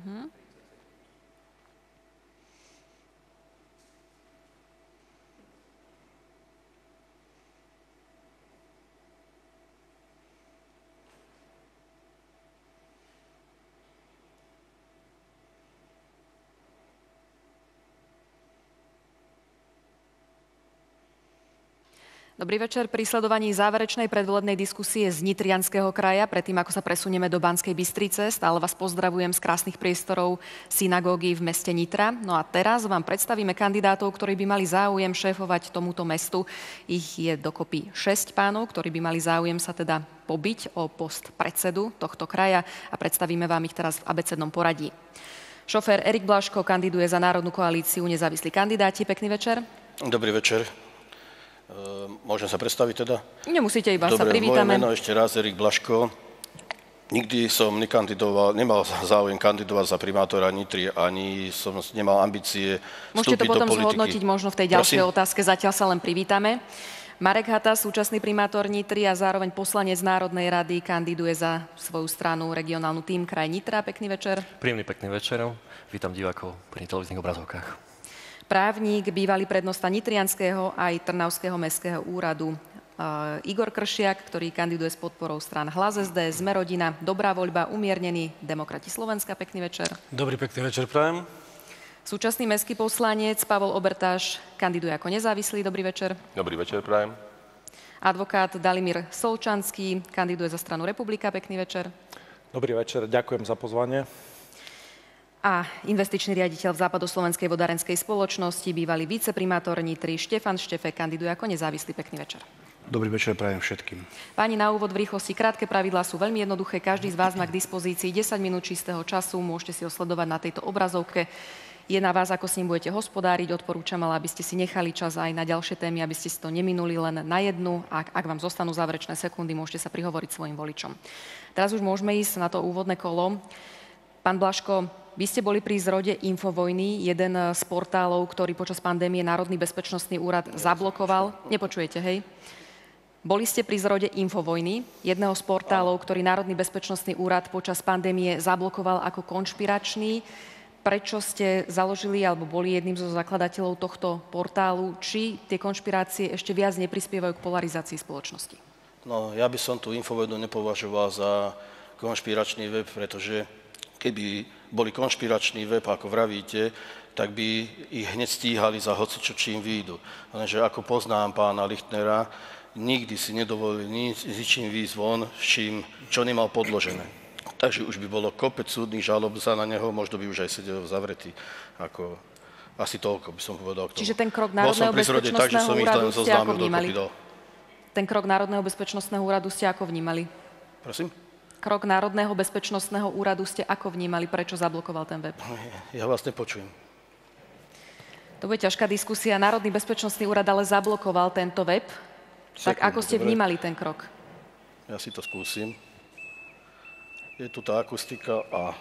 Mm-hmm. Dobrý večer. Pri sledovaní záverečnej predvolebnej diskusie z Nitrianského kraja, predtým ako sa presunieme do Banskej Bystrice, stále vás pozdravujem z krásnych priestorov synagógy v meste Nitra. No a teraz vám predstavíme kandidátov, ktorí by mali záujem šéfovať tomuto mestu. Ich je dokopy 6 pánov, ktorí by mali záujem sa teda pobiť o post predsedu tohto kraja a predstavíme vám ich teraz v abecednom poradí. Šofér Erik Blaško kandiduje za Národnú koalíciu nezávislí kandidáti. Pekný večer. Dobrý večer. Ehm, môžem sa predstaviť teda? Nemusíte, iba Dobre, sa privítame. moje meno ešte raz, Erik Blaško. Nikdy som nekandidoval, nemal záujem kandidovať za primátora Nitry, ani som nemal ambície Môžete to potom zhodnotiť možno v tej ďalšej Prosím? otázke. Zatiaľ sa len privítame. Marek Hata, súčasný primátor Nitry a zároveň poslanec Národnej rady, kandiduje za svoju stranu regionálnu tým kraj Nitra. Pekný večer. Príjemný pekný večer. Vítam divákov pri televíznych obrazovkách. Právnik, bývalý prednosta Nitrianského aj Trnavského mestského úradu. Igor Kršiak, ktorý kandiduje s podporou stran Hlas SD, Sme rodina, Dobrá voľba, Umiernený, Demokrati Slovenska. Pekný večer. Dobrý pekný večer, prajem. Súčasný mestský poslanec Pavol Obertáš kandiduje ako nezávislý. Dobrý večer. Dobrý večer, prajem. Advokát Dalimír Solčanský kandiduje za stranu Republika. Pekný večer. Dobrý večer, ďakujem za pozvanie. A investičný riaditeľ v západoslovenskej vodárenskej spoločnosti, bývalý viceprimátor Nitry Štefan Štefe kandiduje ako nezávislý. Pekný večer. Dobrý večer prajem všetkým. Páni, na úvod v rýchlosti krátke pravidlá sú veľmi jednoduché. Každý z vás má k dispozícii 10 minút čistého času. Môžete si ho sledovať na tejto obrazovke. Je na vás, ako s ním budete hospodáriť. Odporúčam, ale aby ste si nechali čas aj na ďalšie témy, aby ste si to neminuli len na jednu. Ak, ak vám zostanú záverečné sekundy, môžete sa prihovoriť svojim voličom. Teraz už môžeme ísť na to úvodné kolo. Pán Blaško, vy ste boli pri zrode Infovojny, jeden z portálov, ktorý počas pandémie Národný bezpečnostný úrad zablokoval. Nepočujete, hej? Boli ste pri zrode Infovojny, jedného z portálov, ktorý Národný bezpečnostný úrad počas pandémie zablokoval ako konšpiračný. Prečo ste založili alebo boli jedným zo zakladateľov tohto portálu? Či tie konšpirácie ešte viac neprispievajú k polarizácii spoločnosti? No, ja by som tú infovojnu nepovažoval za konšpiračný web, pretože keby boli konšpiračný web, ako vravíte, tak by ich hneď stíhali za hocičo, čím výjdu. Lenže ako poznám pána Lichtnera, nikdy si nedovolil nič, ničím výjsť von, čím, čo nemal podložené. Takže už by bolo kopec súdnych žalob za na neho, možno by už aj sedel zavretý. Ako, asi toľko by som povedal. K tomu. Čiže ten krok Národného bezpečnostného úradu ste ako vnímali? Ten krok Národného bezpečnostného úradu ste ako vnímali? Prosím? Krok Národného bezpečnostného úradu ste ako vnímali? Prečo zablokoval ten web? Ja vás nepočujem. To bude ťažká diskusia. Národný bezpečnostný úrad ale zablokoval tento web. Tak Sekundu, ako ste dobre. vnímali ten krok? Ja si to skúsim. Je tu tá akustika a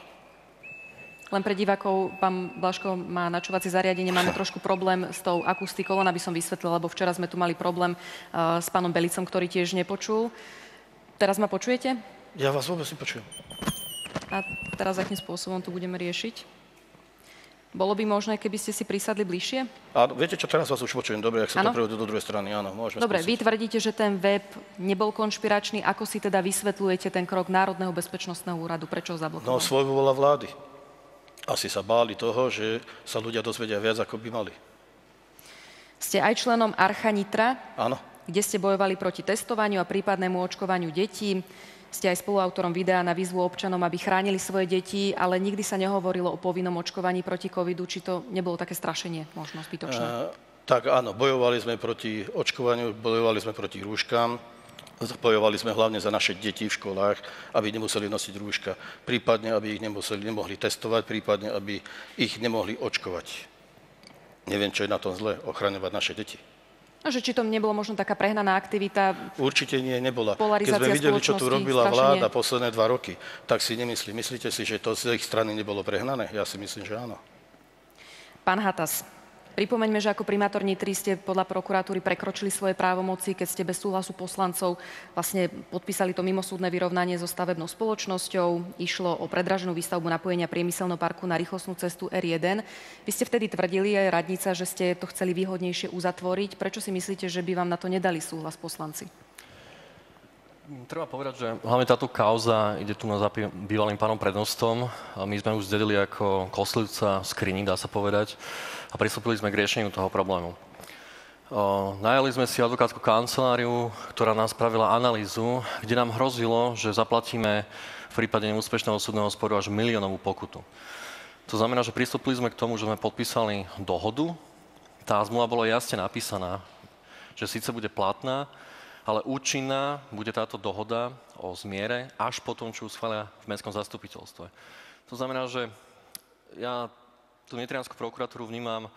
Len pre divákov, pán Blaško má načúvacie zariadenie, máme trošku problém s tou akustikou, len aby som vysvetlila, lebo včera sme tu mali problém uh, s pánom Belicom, ktorý tiež nepočul. Teraz ma počujete? Ja vás vôbec nepočujem. A teraz akým spôsobom to budeme riešiť? Bolo by možné, keby ste si prisadli bližšie? A viete čo, teraz vás už počujem. Dobre, ak sa Áno? to prevede do druhej strany, áno, môžeme Dobre, vy skúsiť. tvrdíte, že ten web nebol konšpiračný. Ako si teda vysvetľujete ten krok Národného bezpečnostného úradu? Prečo ho No, zablokoval? svojvola vlády. Asi sa báli toho, že sa ľudia dozvedia viac, ako by mali. Ste aj členom Archa Nitra, Áno, kde ste bojovali proti testovaniu a prípadnému očkovaniu detí. Ste aj spoluautorom videa na výzvu občanom, aby chránili svoje deti, ale nikdy sa nehovorilo o povinnom očkovaní proti covidu. Či to nebolo také strašenie možno zbytočné? E, tak áno, bojovali sme proti očkovaniu, bojovali sme proti rúškam, bojovali sme hlavne za naše deti v školách, aby nemuseli nosiť rúška, prípadne, aby ich nemuseli, nemohli testovať, prípadne, aby ich nemohli očkovať. Neviem, čo je na tom zle, ochraňovať naše deti. No, že či to nebolo možno taká prehnaná aktivita, Určite nie, nebola. Keď sme videli, čo tu robila vláda posledné dva roky, tak si nemyslí. Myslíte si, že to z ich strany nebolo prehnané? Ja si myslím, že áno. pán Hatas, Pripomeňme, že ako primátor Nitry ste podľa prokuratúry prekročili svoje právomoci, keď ste bez súhlasu poslancov vlastne podpísali to mimosúdne vyrovnanie so stavebnou spoločnosťou. Išlo o predraženú výstavbu napojenia priemyselného parku na rýchlostnú cestu R1. Vy ste vtedy tvrdili aj radnica, že ste to chceli výhodnejšie uzatvoriť. Prečo si myslíte, že by vám na to nedali súhlas poslanci? Treba povedať, že hlavne táto kauza ide tu na za bývalým pánom prednostom. My sme už zdedili ako koslivca skrini, dá sa povedať, a pristúpili sme k riešeniu toho problému. najali sme si advokátsku kanceláriu, ktorá nás spravila analýzu, kde nám hrozilo, že zaplatíme v prípade neúspešného súdneho sporu až miliónovú pokutu. To znamená, že pristúpili sme k tomu, že sme podpísali dohodu. Tá zmluva bola jasne napísaná, že síce bude platná, ale účinná bude táto dohoda o zmiere až po tom, čo ju schvália v Mestskom zastupiteľstve. To znamená, že ja tú Nitrianskú prokuratúru vnímam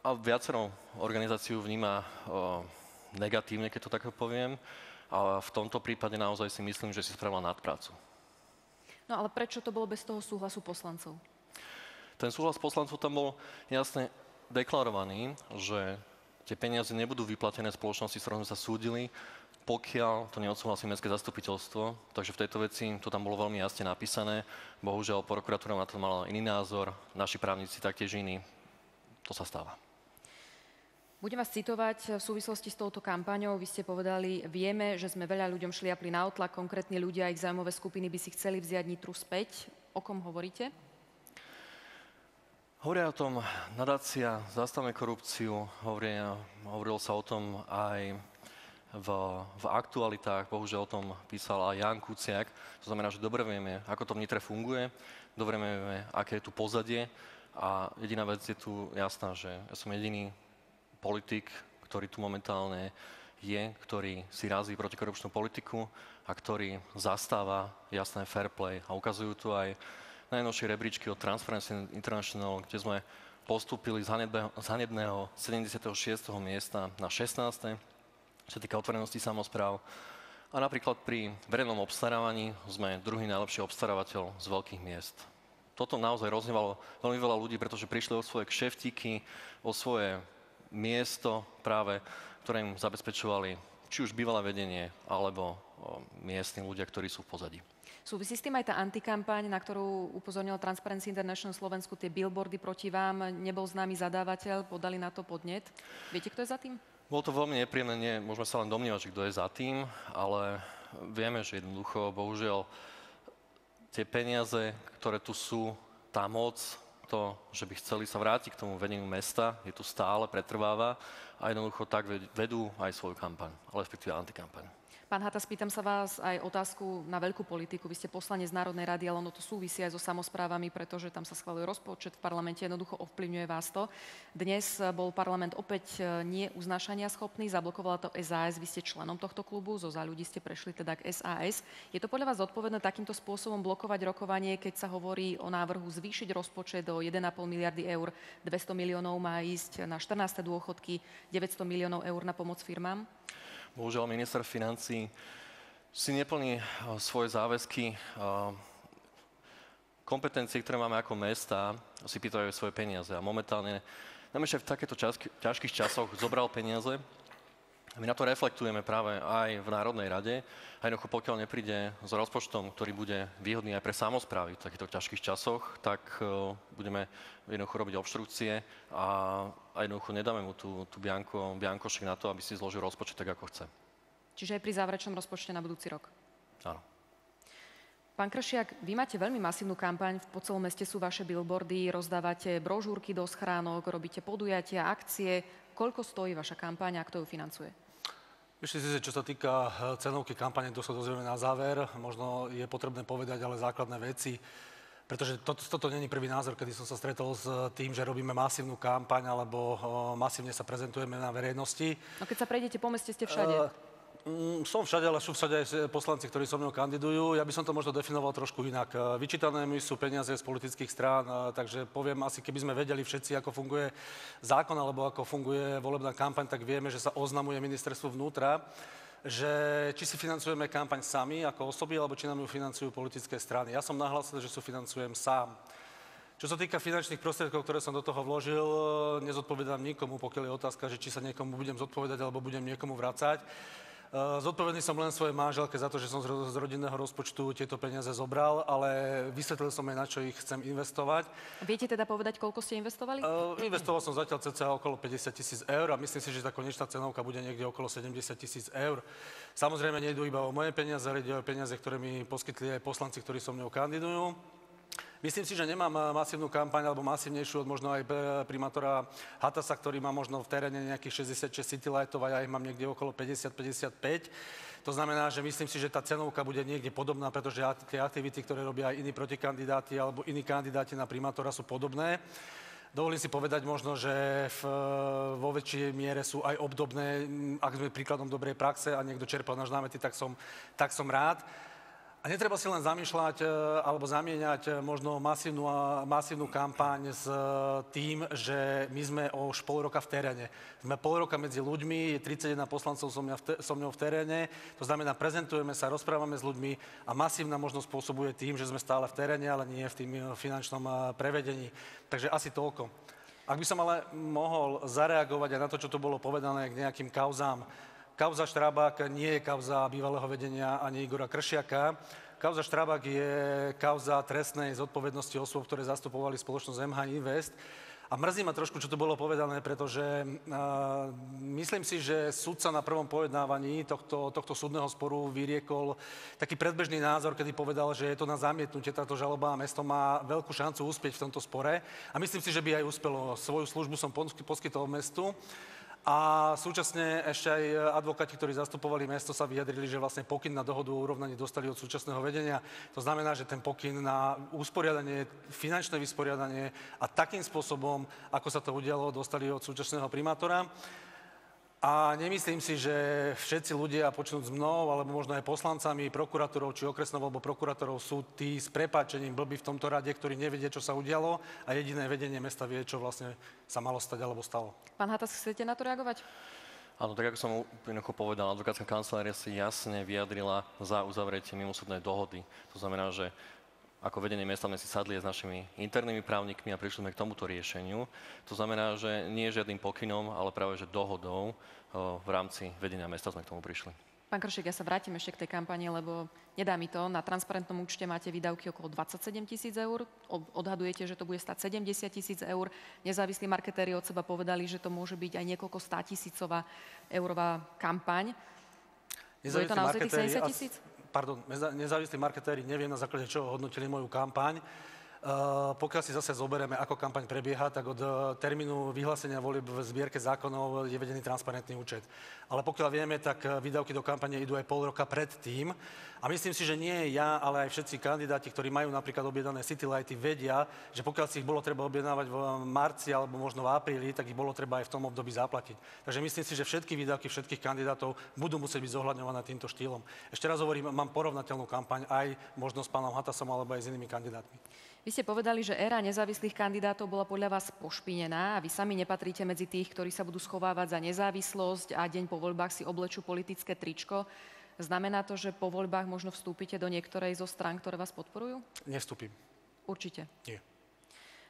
a viacero organizáciu vníma o, negatívne, keď to tak poviem, ale v tomto prípade naozaj si myslím, že si spravila nadprácu. No ale prečo to bolo bez toho súhlasu poslancov? Ten súhlas poslancov tam bol jasne deklarovaný, že tie peniaze nebudú vyplatené spoločnosti, s ktorou sme sa súdili, pokiaľ to neodsúhlasí mestské zastupiteľstvo. Takže v tejto veci to tam bolo veľmi jasne napísané. Bohužiaľ, prokuratúra na to mala iný názor, naši právnici taktiež iný. To sa stáva. Budem vás citovať v súvislosti s touto kampaňou. Vy ste povedali, vieme, že sme veľa ľuďom šliapli na otlak, konkrétne ľudia a ich zájmové skupiny by si chceli vziať Nitru späť. O kom hovoríte? Hovoria o tom nadácia Zastavme korupciu, hovoria, hovorilo sa o tom aj v, v aktualitách, bohužiaľ o tom písal aj Jan Kuciak. To znamená, že dobre vieme, ako to v Nitre funguje, dobre vieme, aké je tu pozadie a jediná vec je tu jasná, že ja som jediný politik, ktorý tu momentálne je, ktorý si razí protikorupčnú politiku a ktorý zastáva jasné fair play. A ukazujú tu aj najnovšie rebríčky od Transparency International, kde sme postúpili z, hanebného 76. miesta na 16. čo týka otvorenosti samozpráv. A napríklad pri verejnom obstarávaní sme druhý najlepší obstarávateľ z veľkých miest. Toto naozaj rozhnevalo veľmi veľa ľudí, pretože prišli o svoje kšeftíky, o svoje miesto práve, ktoré im zabezpečovali či už bývalé vedenie, alebo miestni ľudia, ktorí sú v pozadí. Súvisí s tým aj tá antikampaň, na ktorú upozornil Transparency International Slovensku, tie billboardy proti vám, nebol známy zadávateľ, podali na to podnet. Viete, kto je za tým? Bolo to veľmi nepríjemné, nie, môžeme sa len domnievať, že kto je za tým, ale vieme, že jednoducho, bohužiaľ, tie peniaze, ktoré tu sú, tá moc, to, že by chceli sa vrátiť k tomu vedeniu mesta, je tu stále, pretrváva a jednoducho tak vedú aj svoju kampaň, respektíve antikampaň. Pán Hata, spýtam sa vás aj otázku na veľkú politiku. Vy ste poslanec Národnej rady, ale ono to súvisí aj so samozprávami, pretože tam sa schváluje rozpočet v parlamente, jednoducho ovplyvňuje vás to. Dnes bol parlament opäť e, nie uznášania schopný, zablokovala to SAS, vy ste členom tohto klubu, zo za ľudí ste prešli teda k SAS. Je to podľa vás zodpovedné takýmto spôsobom blokovať rokovanie, keď sa hovorí o návrhu zvýšiť rozpočet do 1,5 miliardy eur, 200 miliónov má ísť na 14. dôchodky, 900 miliónov eur na pomoc firmám? Bohužiaľ, minister financí si neplní eh, svoje záväzky. Eh, kompetencie, ktoré máme ako mesta, si pýtajú svoje peniaze. A momentálne, najmä v takéto ťažkých časoch zobral peniaze. My na to reflektujeme práve aj v Národnej rade. A jednoducho, pokiaľ nepríde s rozpočtom, ktorý bude výhodný aj pre samozprávy v takýchto ťažkých časoch, tak uh, budeme jednoducho robiť obštrukcie a, a jednoducho nedáme mu tú, tú bianko, biankošek na to, aby si zložil rozpočet tak, ako chce. Čiže aj pri záverečnom rozpočte na budúci rok? Áno. Pán Kršiak, vy máte veľmi masívnu kampaň, po celom meste sú vaše billboardy, rozdávate brožúrky do schránok, robíte podujatia, akcie. Koľko stojí vaša kampaň a kto ju financuje? Ešte si, čo sa týka eh, cenovky kampane, to sa dozvieme na záver. Možno je potrebné povedať ale základné veci, pretože toto, toto není prvý názor, kedy som sa stretol s tým, že robíme masívnu kampaň alebo eh, masívne sa prezentujeme na verejnosti. No keď sa prejdete po meste, ste všade. Uh, Mm, som všade, ale sú všade aj poslanci, ktorí so mnou kandidujú. Ja by som to možno definoval trošku inak. E, vyčítané mi sú peniaze z politických strán, e, takže poviem asi, keby sme vedeli všetci, ako funguje zákon alebo ako funguje volebná kampaň, tak vieme, že sa oznamuje ministerstvo vnútra, že či si financujeme kampaň sami ako osoby, alebo či nám ju financujú politické strany. Ja som nahlásil, že sú financujem sám. Čo sa týka finančných prostriedkov, ktoré som do toho vložil, nezodpovedám nikomu, pokiaľ je otázka, že či sa niekomu budem zodpovedať alebo budem niekomu vracať. Eh, zodpovedný som len svojej manželke za to, že som z rodinného rozpočtu tieto peniaze zobral, ale vysvetlil som jej, na čo ich chcem investovať. Viete teda povedať, koľko ste investovali? Uh, investoval som zatiaľ cca okolo 50 tisíc eur a myslím si, že tá konečná cenovka bude niekde okolo 70 tisíc eur. Samozrejme, nejdu iba o moje peniaze, ale ide o peniaze, ktoré mi poskytli aj poslanci, ktorí so mnou kandidujú. Myslím si, že nemám masívnu kampaň alebo masívnejšiu od možno aj primátora Hatasa, ktorý má možno v teréne nejakých 66 citylightov a ja ich mám niekde okolo 50-55. To znamená, že myslím si, že tá cenovka bude niekde podobná, pretože tie aktivity, ktoré robia aj iní protikandidáti alebo iní kandidáti na primátora sú podobné. Dovolím si povedať možno, že v, vo väčšej miere sú aj obdobné, ak sme príkladom dobrej praxe a niekto čerpal náš námety, tak som, tak som rád. A netreba si len zamýšľať e, alebo zamieňať e, možno masívnu, masívnu kampaň s e, tým, že my sme už pol roka v teréne. Sme pol roka medzi ľuďmi, 31 poslancov som, mňa v som mňou v teréne, to znamená, prezentujeme sa, rozprávame s ľuďmi a masívna možnosť spôsobuje tým, že sme stále v teréne, ale nie v tým finančnom prevedení. Takže asi toľko. Ak by som ale mohol zareagovať aj na to, čo tu bolo povedané k nejakým kauzám, Kauza Štrabák nie je kauza bývalého vedenia ani Igora Kršiaka. Kauza Štrabák je kauza trestnej zodpovednosti osôb, ktoré zastupovali spoločnosť MH Invest. A mrzí ma trošku, čo tu bolo povedané, pretože uh, myslím si, že sudca na prvom pojednávaní tohto, tohto súdneho sporu vyriekol taký predbežný názor, kedy povedal, že je to na zamietnutie táto žaloba a mesto má veľkú šancu uspieť v tomto spore. A myslím si, že by aj uspelo. Svoju službu som poskytol mestu. A súčasne ešte aj advokáti, ktorí zastupovali mesto, sa vyjadrili, že vlastne pokyn na dohodu o urovnaní dostali od súčasného vedenia. To znamená, že ten pokyn na usporiadanie, finančné vysporiadanie a takým spôsobom, ako sa to udialo, dostali od súčasného primátora. A nemyslím si, že všetci ľudia, počnúť s mnou, alebo možno aj poslancami, prokurátorov, či okresnou alebo prokurátorov, sú tí s prepáčením blbí v tomto rade, ktorí nevedia, čo sa udialo a jediné vedenie mesta vie, čo vlastne sa malo stať alebo stalo. Pán Hatas, chcete na to reagovať? Áno, tak ako som jednoducho povedal, advokátska kancelária si jasne vyjadrila za uzavretie mimosúdnej dohody. To znamená, že ako vedenie mesta sme si sadli s našimi internými právnikmi a prišli sme k tomuto riešeniu. To znamená, že nie je žiadnym pokynom, ale práve že dohodou v rámci vedenia mesta sme k tomu prišli. Pán Kršek, ja sa vrátim ešte k tej kampani, lebo nedá mi to. Na transparentnom účte máte výdavky okolo 27 tisíc eur. Odhadujete, že to bude stať 70 tisíc eur. Nezávislí marketéri od seba povedali, že to môže byť aj niekoľko 100 tisícová eurová kampaň. Bude to naozaj tých 70 tisíc? Pardon, nezávislí marketéri, neviem na základe čoho hodnotili moju kampaň. Uh, pokiaľ si zase zoberieme, ako kampaň prebieha, tak od uh, termínu vyhlásenia volieb v zbierke zákonov je vedený transparentný účet. Ale pokiaľ vieme, tak uh, výdavky do kampane idú aj pol roka pred tým. A myslím si, že nie ja, ale aj všetci kandidáti, ktorí majú napríklad objednané Citylighty, vedia, že pokiaľ si ich bolo treba objednávať v marci alebo možno v apríli, tak ich bolo treba aj v tom období zaplatiť. Takže myslím si, že všetky výdavky všetkých kandidátov budú musieť byť zohľadňované týmto štýlom. Ešte raz hovorím, mám porovnateľnú kampaň aj možno s pánom Hatasom alebo aj s inými kandidátmi. Vy ste povedali, že éra nezávislých kandidátov bola podľa vás pošpinená a vy sami nepatríte medzi tých, ktorí sa budú schovávať za nezávislosť a deň po voľbách si oblečú politické tričko. Znamená to, že po voľbách možno vstúpite do niektorej zo strán, ktoré vás podporujú? Nestúpim. Určite. Nie.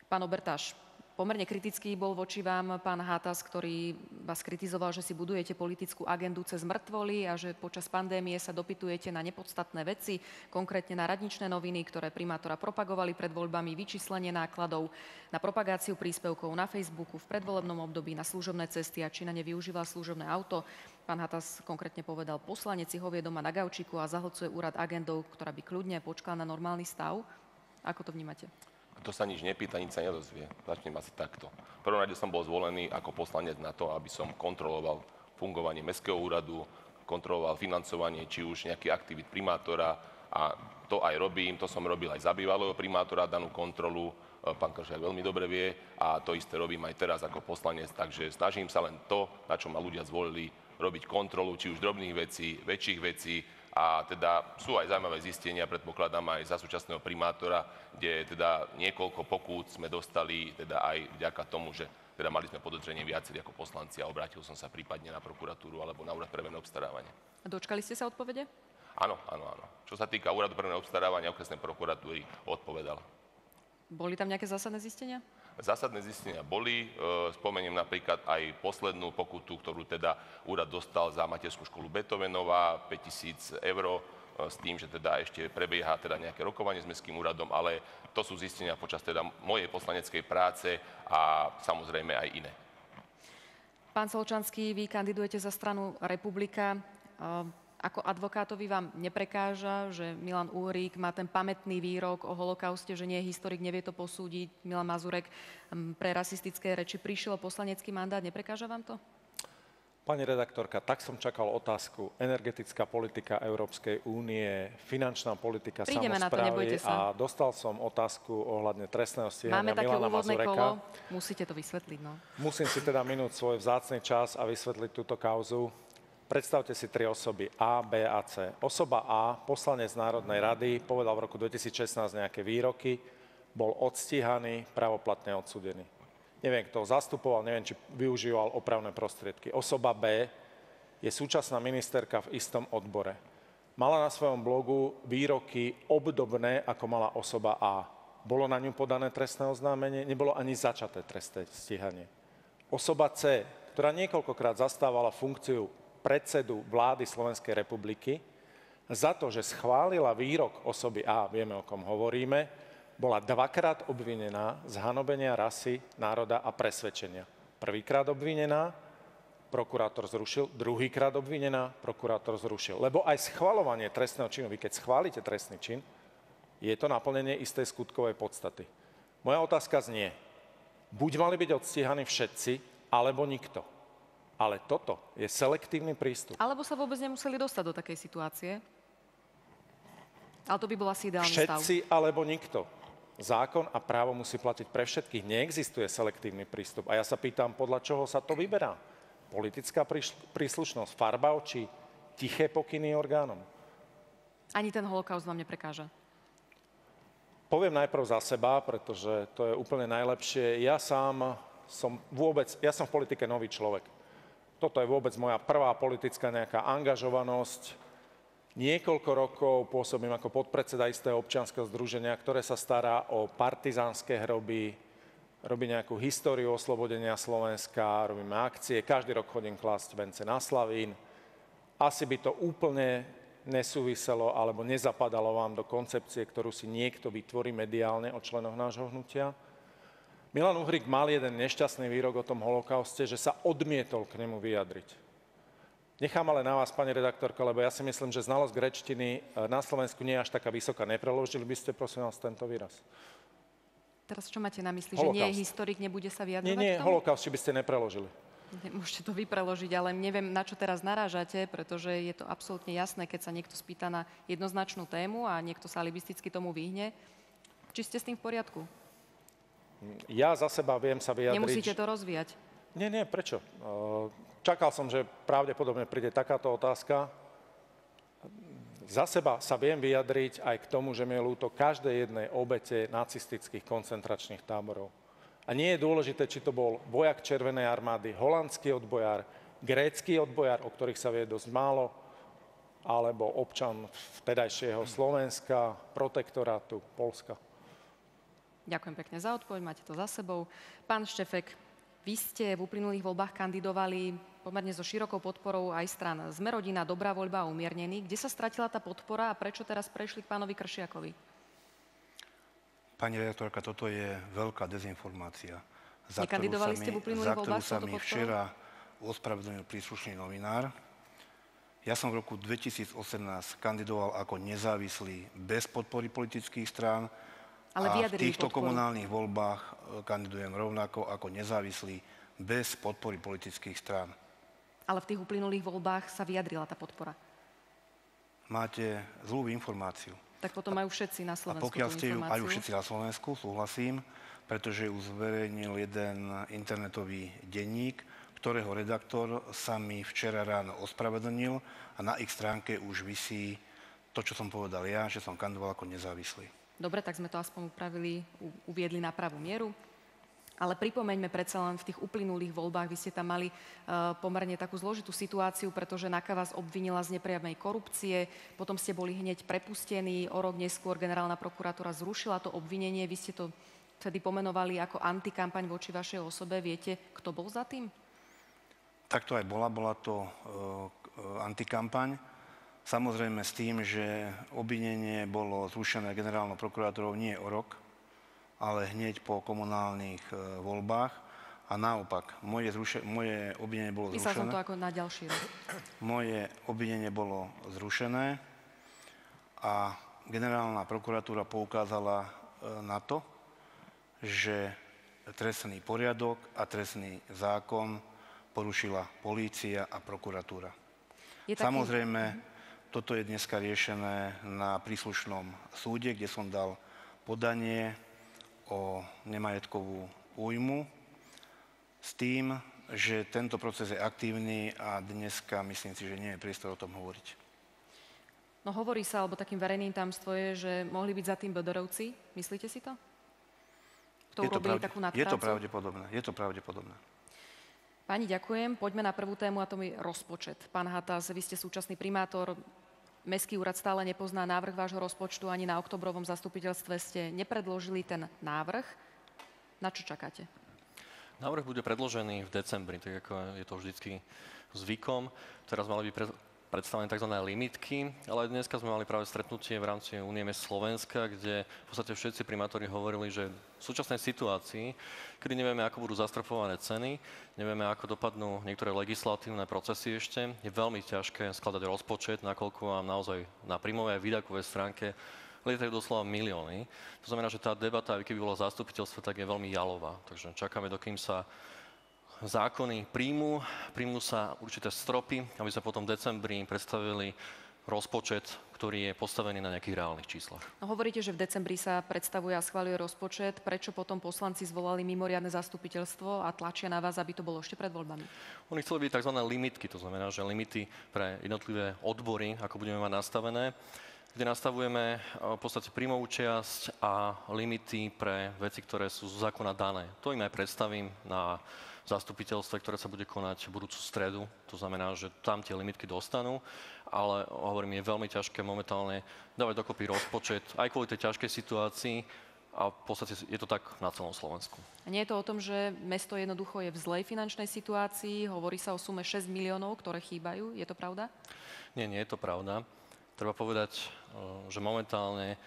Pán Obertáš, Pomerne kritický bol voči vám pán Hátas, ktorý vás kritizoval, že si budujete politickú agendu cez mŕtvoly a že počas pandémie sa dopytujete na nepodstatné veci, konkrétne na radničné noviny, ktoré primátora propagovali pred voľbami, vyčíslenie nákladov na propagáciu príspevkov na Facebooku v predvolebnom období, na služobné cesty a či na ne využíval služobné auto. Pán Hatas konkrétne povedal, poslanec si hovie doma na gaučiku a zahlcuje úrad agendou, ktorá by kľudne počkala na normálny stav. Ako to vnímate? Kto sa nič nepýta, nič sa nedozvie. Začnem asi takto. V prvom rade som bol zvolený ako poslanec na to, aby som kontroloval fungovanie Mestského úradu, kontroloval financovanie či už nejaký aktivít primátora a to aj robím, to som robil aj za bývalého primátora, danú kontrolu, e, pán Kršiak veľmi dobre vie a to isté robím aj teraz ako poslanec, takže snažím sa len to, na čo ma ľudia zvolili, robiť kontrolu, či už drobných vecí, väčších vecí, a teda sú aj zaujímavé zistenia, predpokladám aj za súčasného primátora, kde teda niekoľko pokút sme dostali teda aj vďaka tomu, že teda mali sme podozrenie viacerí ako poslanci a obrátil som sa prípadne na prokuratúru alebo na úrad pre obstarávanie. A dočkali ste sa odpovede? Áno, áno, áno. Čo sa týka úradu pre obstarávania okresnej prokuratúry, odpovedal. Boli tam nejaké zásadné zistenia? Zásadné zistenia boli. E, spomeniem napríklad aj poslednú pokutu, ktorú teda úrad dostal za materskú školu Beethovenová, 5000 eur, e, s tým, že teda ešte prebieha teda nejaké rokovanie s Mestským úradom, ale to sú zistenia počas teda mojej poslaneckej práce a samozrejme aj iné. Pán Solčanský, vy kandidujete za stranu Republika. Ako advokátovi vám neprekáža, že Milan Uhrík má ten pamätný výrok o holokauste, že nie je historik, nevie to posúdiť. Milan Mazurek pre rasistické reči prišiel poslanecký mandát. Neprekáža vám to? Pani redaktorka, tak som čakal otázku. Energetická politika Európskej únie, finančná politika Prídeme samozprávy to, a dostal som otázku ohľadne trestného stíhania Máme Milana Mazureka. kolo, musíte to vysvetliť. No. Musím si teda minúť svoj vzácny čas a vysvetliť túto kauzu. Predstavte si tri osoby A, B a C. Osoba A, poslanec Národnej rady, povedal v roku 2016 nejaké výroky, bol odstíhaný, pravoplatne odsudený. Neviem, kto ho zastupoval, neviem, či využíval opravné prostriedky. Osoba B je súčasná ministerka v istom odbore. Mala na svojom blogu výroky obdobné, ako mala osoba A. Bolo na ňu podané trestné oznámenie, nebolo ani začaté trestné stíhanie. Osoba C, ktorá niekoľkokrát zastávala funkciu predsedu vlády Slovenskej republiky za to, že schválila výrok osoby A, vieme o kom hovoríme, bola dvakrát obvinená z hanobenia rasy, národa a presvedčenia. Prvýkrát obvinená, prokurátor zrušil, druhýkrát obvinená, prokurátor zrušil. Lebo aj schvalovanie trestného činu, vy keď schválite trestný čin, je to naplnenie istej skutkovej podstaty. Moja otázka znie, buď mali byť odstíhaní všetci, alebo nikto. Ale toto je selektívny prístup. Alebo sa vôbec nemuseli dostať do takej situácie. Ale to by bol asi ideálny Všetci stav. alebo nikto. Zákon a právo musí platiť pre všetkých. Neexistuje selektívny prístup. A ja sa pýtam, podľa čoho sa to vyberá? Politická príslušnosť, farba očí, tiché pokyny orgánom. Ani ten holokaust vám neprekáža? Poviem najprv za seba, pretože to je úplne najlepšie. Ja sám som vôbec, ja som v politike nový človek toto je vôbec moja prvá politická nejaká angažovanosť. Niekoľko rokov pôsobím ako podpredseda istého občianského združenia, ktoré sa stará o partizánske hroby, robí nejakú históriu oslobodenia Slovenska, robíme akcie, každý rok chodím klásť vence na Slavín. Asi by to úplne nesúviselo alebo nezapadalo vám do koncepcie, ktorú si niekto vytvorí mediálne o členoch nášho hnutia. Milan Uhrik mal jeden nešťastný výrok o tom holokauste, že sa odmietol k nemu vyjadriť. Nechám ale na vás, pani redaktorka, lebo ja si myslím, že znalosť grečtiny e, na Slovensku nie je až taká vysoká. Nepreložili by ste, prosím vás, tento výraz? Teraz čo máte na mysli? Holokaust. Že nie je historik, nebude sa vyjadrovať Nie, nie, holokaust, či by ste nepreložili. Môžete to vypreložiť, ale neviem, na čo teraz narážate, pretože je to absolútne jasné, keď sa niekto spýta na jednoznačnú tému a niekto sa alibisticky tomu vyhne. Či ste s tým v poriadku? Ja za seba viem sa vyjadriť... Nemusíte to rozvíjať. Nie, nie, prečo? Čakal som, že pravdepodobne príde takáto otázka. Za seba sa viem vyjadriť aj k tomu, že mi je ľúto každej jednej obete nacistických koncentračných táborov. A nie je dôležité, či to bol vojak Červenej armády, holandský odbojár, grécky odbojár, o ktorých sa vie dosť málo, alebo občan vtedajšieho Slovenska, protektorátu Polska. Ďakujem pekne za odpoveď, máte to za sebou. Pán Štefek, vy ste v uplynulých voľbách kandidovali pomerne so širokou podporou aj stran Zmerodina, Dobrá voľba a Umiernený. Kde sa stratila tá podpora a prečo teraz prešli k pánovi Kršiakovi? Pani redaktorka, toto je veľká dezinformácia. Za Nekandidovali ste v uplynulých voľbách sa mi včera ospravedlnil príslušný novinár. Ja som v roku 2018 kandidoval ako nezávislý bez podpory politických strán ale a v týchto podporu. komunálnych voľbách e, kandidujem rovnako ako nezávislý bez podpory politických strán. Ale v tých uplynulých voľbách sa vyjadrila tá podpora. Máte zlú informáciu. Tak potom majú všetci na Slovensku A pokiaľ ste ju majú všetci na Slovensku, súhlasím, pretože ju zverejnil jeden internetový denník, ktorého redaktor sa mi včera ráno ospravedlnil a na ich stránke už vysí to, čo som povedal ja, že som kandidoval ako nezávislý. Dobre, tak sme to aspoň upravili, uviedli na pravú mieru. Ale pripomeňme predsa len v tých uplynulých voľbách, vy ste tam mali uh, pomerne takú zložitú situáciu, pretože NAKA vás obvinila z nepriamej korupcie, potom ste boli hneď prepustení, o rok neskôr generálna prokuratúra zrušila to obvinenie, vy ste to vtedy pomenovali ako antikampaň voči vašej osobe. Viete, kto bol za tým? Tak to aj bola. Bola to uh, antikampaň. Samozrejme s tým, že obvinenie bolo zrušené generálnou prokurátorou nie o rok, ale hneď po komunálnych uh, voľbách. A naopak, moje, zruše, moje obvinenie bolo Myslel zrušené. som to ako na ďalší rok. Moje obvinenie bolo zrušené a generálna prokuratúra poukázala e, na to, že trestný poriadok a trestný zákon porušila polícia a prokuratúra. Je taký... Toto je dneska riešené na príslušnom súde, kde som dal podanie o nemajetkovú újmu s tým, že tento proces je aktívny a dneska myslím si, že nie je priestor o tom hovoriť. No hovorí sa, alebo takým verejným tamstvo je, že mohli byť za tým Bedorovci. Myslíte si to? To je to, pravde- takú je to pravdepodobné. Je to pravdepodobné. Pani, ďakujem. Poďme na prvú tému a to je rozpočet. Pán Hatas, vy ste súčasný primátor. Mestský úrad stále nepozná návrh vášho rozpočtu, ani na oktobrovom zastupiteľstve ste nepredložili ten návrh. Na čo čakáte? Návrh bude predložený v decembri, tak ako je to vždycky zvykom. Teraz mali by pre, predstavené tzv. limitky, ale dneska sme mali práve stretnutie v rámci Unie Slovenska, kde v podstate všetci primátori hovorili, že v súčasnej situácii, kedy nevieme, ako budú zastrpované ceny, nevieme, ako dopadnú niektoré legislatívne procesy ešte, je veľmi ťažké skladať rozpočet, nakoľko vám naozaj na príjmovej a výdavkovej stránke lietajú doslova milióny. To znamená, že tá debata, keby bola zastupiteľstvo, tak je veľmi jalová. Takže čakáme, dokým sa zákony príjmu, príjmu sa určité stropy, aby sa potom v decembri predstavili rozpočet, ktorý je postavený na nejakých reálnych číslach. No, hovoríte, že v decembri sa predstavuje a schváľuje rozpočet. Prečo potom poslanci zvolali mimoriadne zastupiteľstvo a tlačia na vás, aby to bolo ešte pred voľbami? Oni chceli byť tzv. limitky, to znamená, že limity pre jednotlivé odbory, ako budeme mať nastavené, kde nastavujeme v podstate príjmovú časť a limity pre veci, ktoré sú z zákona dané. To im aj predstavím na zastupiteľstve, ktoré sa bude konať v budúcu stredu. To znamená, že tam tie limitky dostanú, ale hovorím, je veľmi ťažké momentálne dávať dokopy rozpočet aj kvôli tej ťažkej situácii a v podstate je to tak na celom Slovensku. A nie je to o tom, že mesto jednoducho je v zlej finančnej situácii, hovorí sa o sume 6 miliónov, ktoré chýbajú, je to pravda? Nie, nie je to pravda. Treba povedať, eh, že momentálne,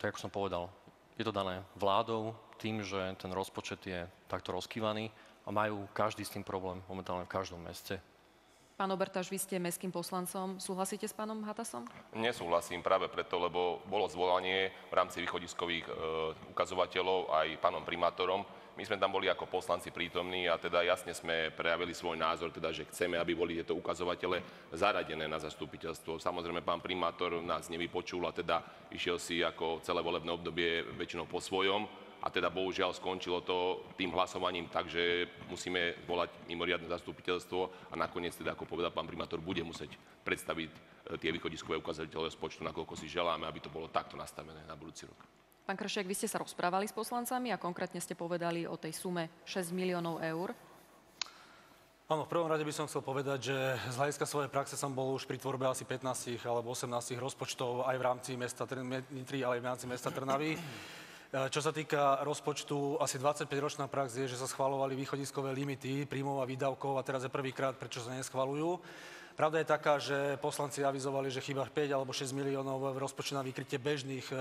tak ako som povedal, je to dané vládou, tým, že ten rozpočet je takto rozkývaný a majú každý s tým problém momentálne v každom meste. Pán Obertaš, vy ste mestským poslancom. Súhlasíte s pánom Hatasom? Nesúhlasím práve preto, lebo bolo zvolanie v rámci východiskových e, ukazovateľov aj pánom primátorom. My sme tam boli ako poslanci prítomní a teda jasne sme prejavili svoj názor, teda, že chceme, aby boli tieto ukazovatele zaradené na zastupiteľstvo. Samozrejme, pán primátor nás nevypočul a teda išiel si ako celé volebné obdobie väčšinou po svojom a teda bohužiaľ skončilo to tým hlasovaním tak, že musíme volať mimoriadne zastupiteľstvo a nakoniec teda, ako povedal pán primátor, bude musieť predstaviť e, tie východiskové ukazateľe rozpočtu, nakoľko si želáme, aby to bolo takto nastavené na budúci rok. Pán Kršiak, vy ste sa rozprávali s poslancami a konkrétne ste povedali o tej sume 6 miliónov eur. Áno, v prvom rade by som chcel povedať, že z hľadiska svojej praxe som bol už pri tvorbe asi 15 alebo 18 rozpočtov aj v rámci mesta Nitry, ale aj v rámci mesta Trnavy. E, čo sa týka rozpočtu, asi 25-ročná prax je, že sa schvalovali východiskové limity príjmov a výdavkov a teraz je prvýkrát, prečo sa neschvalujú. Pravda je taká, že poslanci avizovali, že chýba 5 alebo 6 miliónov v rozpočte na vykrytie bežných e,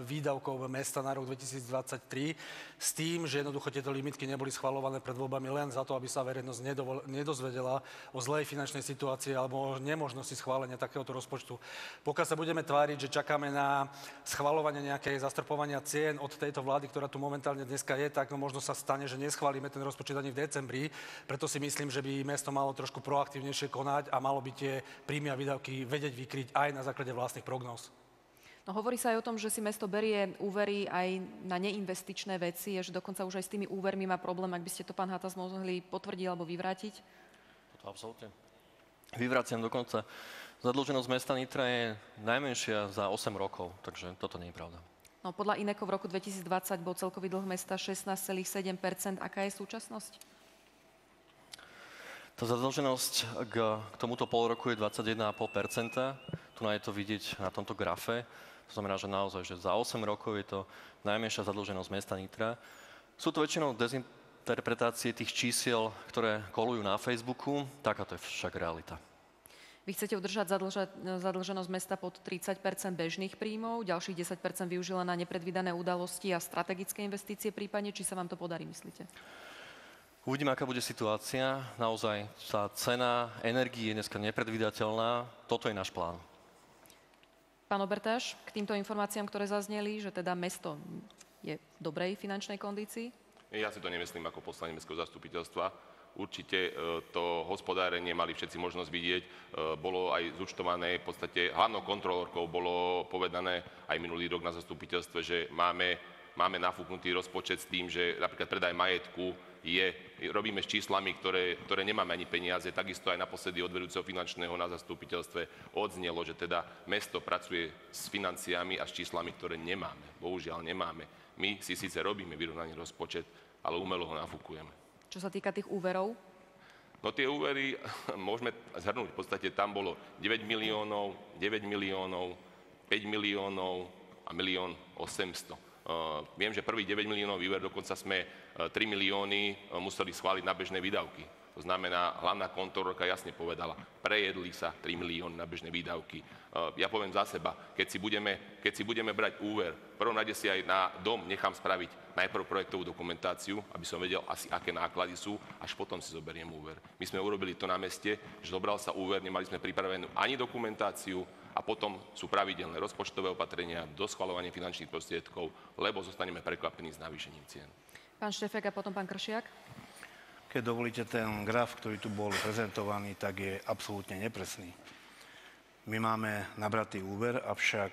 výdavkov mesta na rok 2023 s tým, že jednoducho tieto limitky neboli schvalované pred voľbami len za to, aby sa verejnosť nedovol, nedozvedela o zlej finančnej situácii alebo o nemožnosti schválenia takéhoto rozpočtu. Pokiaľ sa budeme tváriť, že čakáme na schvalovanie nejakej zastrpovania cien od tejto vlády, ktorá tu momentálne dneska je, tak no možno sa stane, že neschválime ten rozpočet ani v decembri. Preto si myslím, že by mesto malo trošku proaktívnejšie konať a malo by tie príjmy a výdavky vedieť vykryť aj na základe vlastných prognóz. No, hovorí sa aj o tom, že si mesto berie úvery aj na neinvestičné veci, že dokonca už aj s tými úvermi má problém, ak by ste to, pán Hatas, mohli potvrdiť alebo vyvrátiť? To absolútne. Vyvraciam dokonca. Zadlženosť mesta Nitra je najmenšia za 8 rokov, takže toto nie je pravda. No, podľa Ineko v roku 2020 bol celkový dlh mesta 16,7% Aká je súčasnosť? Tá zadlženosť k, k tomuto pol roku je 21,5 Tu je to vidieť na tomto grafe. To To znamená, že naozaj, že za 8 rokov je to najmenšia zadlženosť mesta Nitra. Sú to väčšinou dezinterpretácie tých čísiel, ktoré kolujú na Facebooku. Takáto je však realita. Vy chcete udržať zadlženosť mesta pod 30 bežných príjmov, ďalších 10 využila na nepredvídané udalosti a strategické investície prípadne, či sa vám to podarí, myslíte? Uvidíme, aká bude situácia. Naozaj tá cena energii je dneska nepredvídateľná. Toto je náš plán. Pán Obertáš, k týmto informáciám, ktoré zazneli, že teda mesto je v dobrej finančnej kondícii? Ja si to nemyslím ako poslanec mestského zastupiteľstva určite e, to hospodárenie mali všetci možnosť vidieť. E, bolo aj zúčtované, v podstate hlavnou kontrolórkou bolo povedané aj minulý rok na zastupiteľstve, že máme, máme nafúknutý rozpočet s tým, že napríklad predaj majetku je, robíme s číslami, ktoré, ktoré nemáme ani peniaze. Takisto aj naposledy od vedúceho finančného na zastupiteľstve odznelo, že teda mesto pracuje s financiami a s číslami, ktoré nemáme. Bohužiaľ nemáme. My si síce robíme vyrovnaný rozpočet, ale umelo ho nafúkujeme. Čo sa týka tých úverov? No tie úvery môžeme zhrnúť. V podstate tam bolo 9 miliónov, 9 miliónov, 5 miliónov a milión 800. Uh, viem, že prvý 9 miliónov výver, dokonca sme uh, 3 milióny uh, museli schváliť na bežné výdavky. To znamená, hlavná kontrolorka jasne povedala, prejedli sa 3 milióny na bežné výdavky. Ja poviem za seba, keď si budeme, keď si budeme brať úver, prvom rade si aj na dom nechám spraviť najprv projektovú dokumentáciu, aby som vedel asi, aké náklady sú, až potom si zoberiem úver. My sme urobili to na meste, že zobral sa úver, nemali sme pripravenú ani dokumentáciu a potom sú pravidelné rozpočtové opatrenia, doschvalovanie finančných prostriedkov, lebo zostaneme prekvapení s navýšením cien. Pán Štefek a potom pán Kršiak. Keď dovolíte, ten graf, ktorý tu bol prezentovaný, tak je absolútne nepresný. My máme nabratý úver, avšak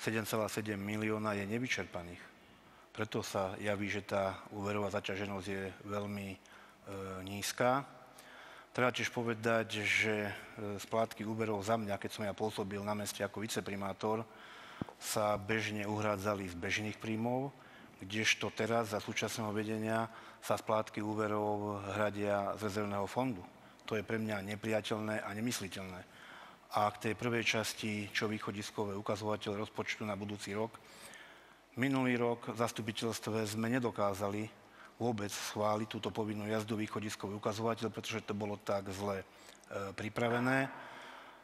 7,7 milióna je nevyčerpaných. Preto sa javí, že tá úverová zaťaženosť je veľmi e, nízka. Treba tiež povedať, že e, splátky úverov za mňa, keď som ja pôsobil na meste ako viceprimátor, sa bežne uhrádzali z bežných príjmov, kdežto teraz za súčasného vedenia sa splátky úverov hradia z rezervného fondu. To je pre mňa nepriateľné a nemysliteľné. A k tej prvej časti, čo východiskové ukazovateľ rozpočtu na budúci rok, minulý rok v zastupiteľstve sme nedokázali vôbec schváliť túto povinnú jazdu východiskový ukazovateľ, pretože to bolo tak zle e, pripravené.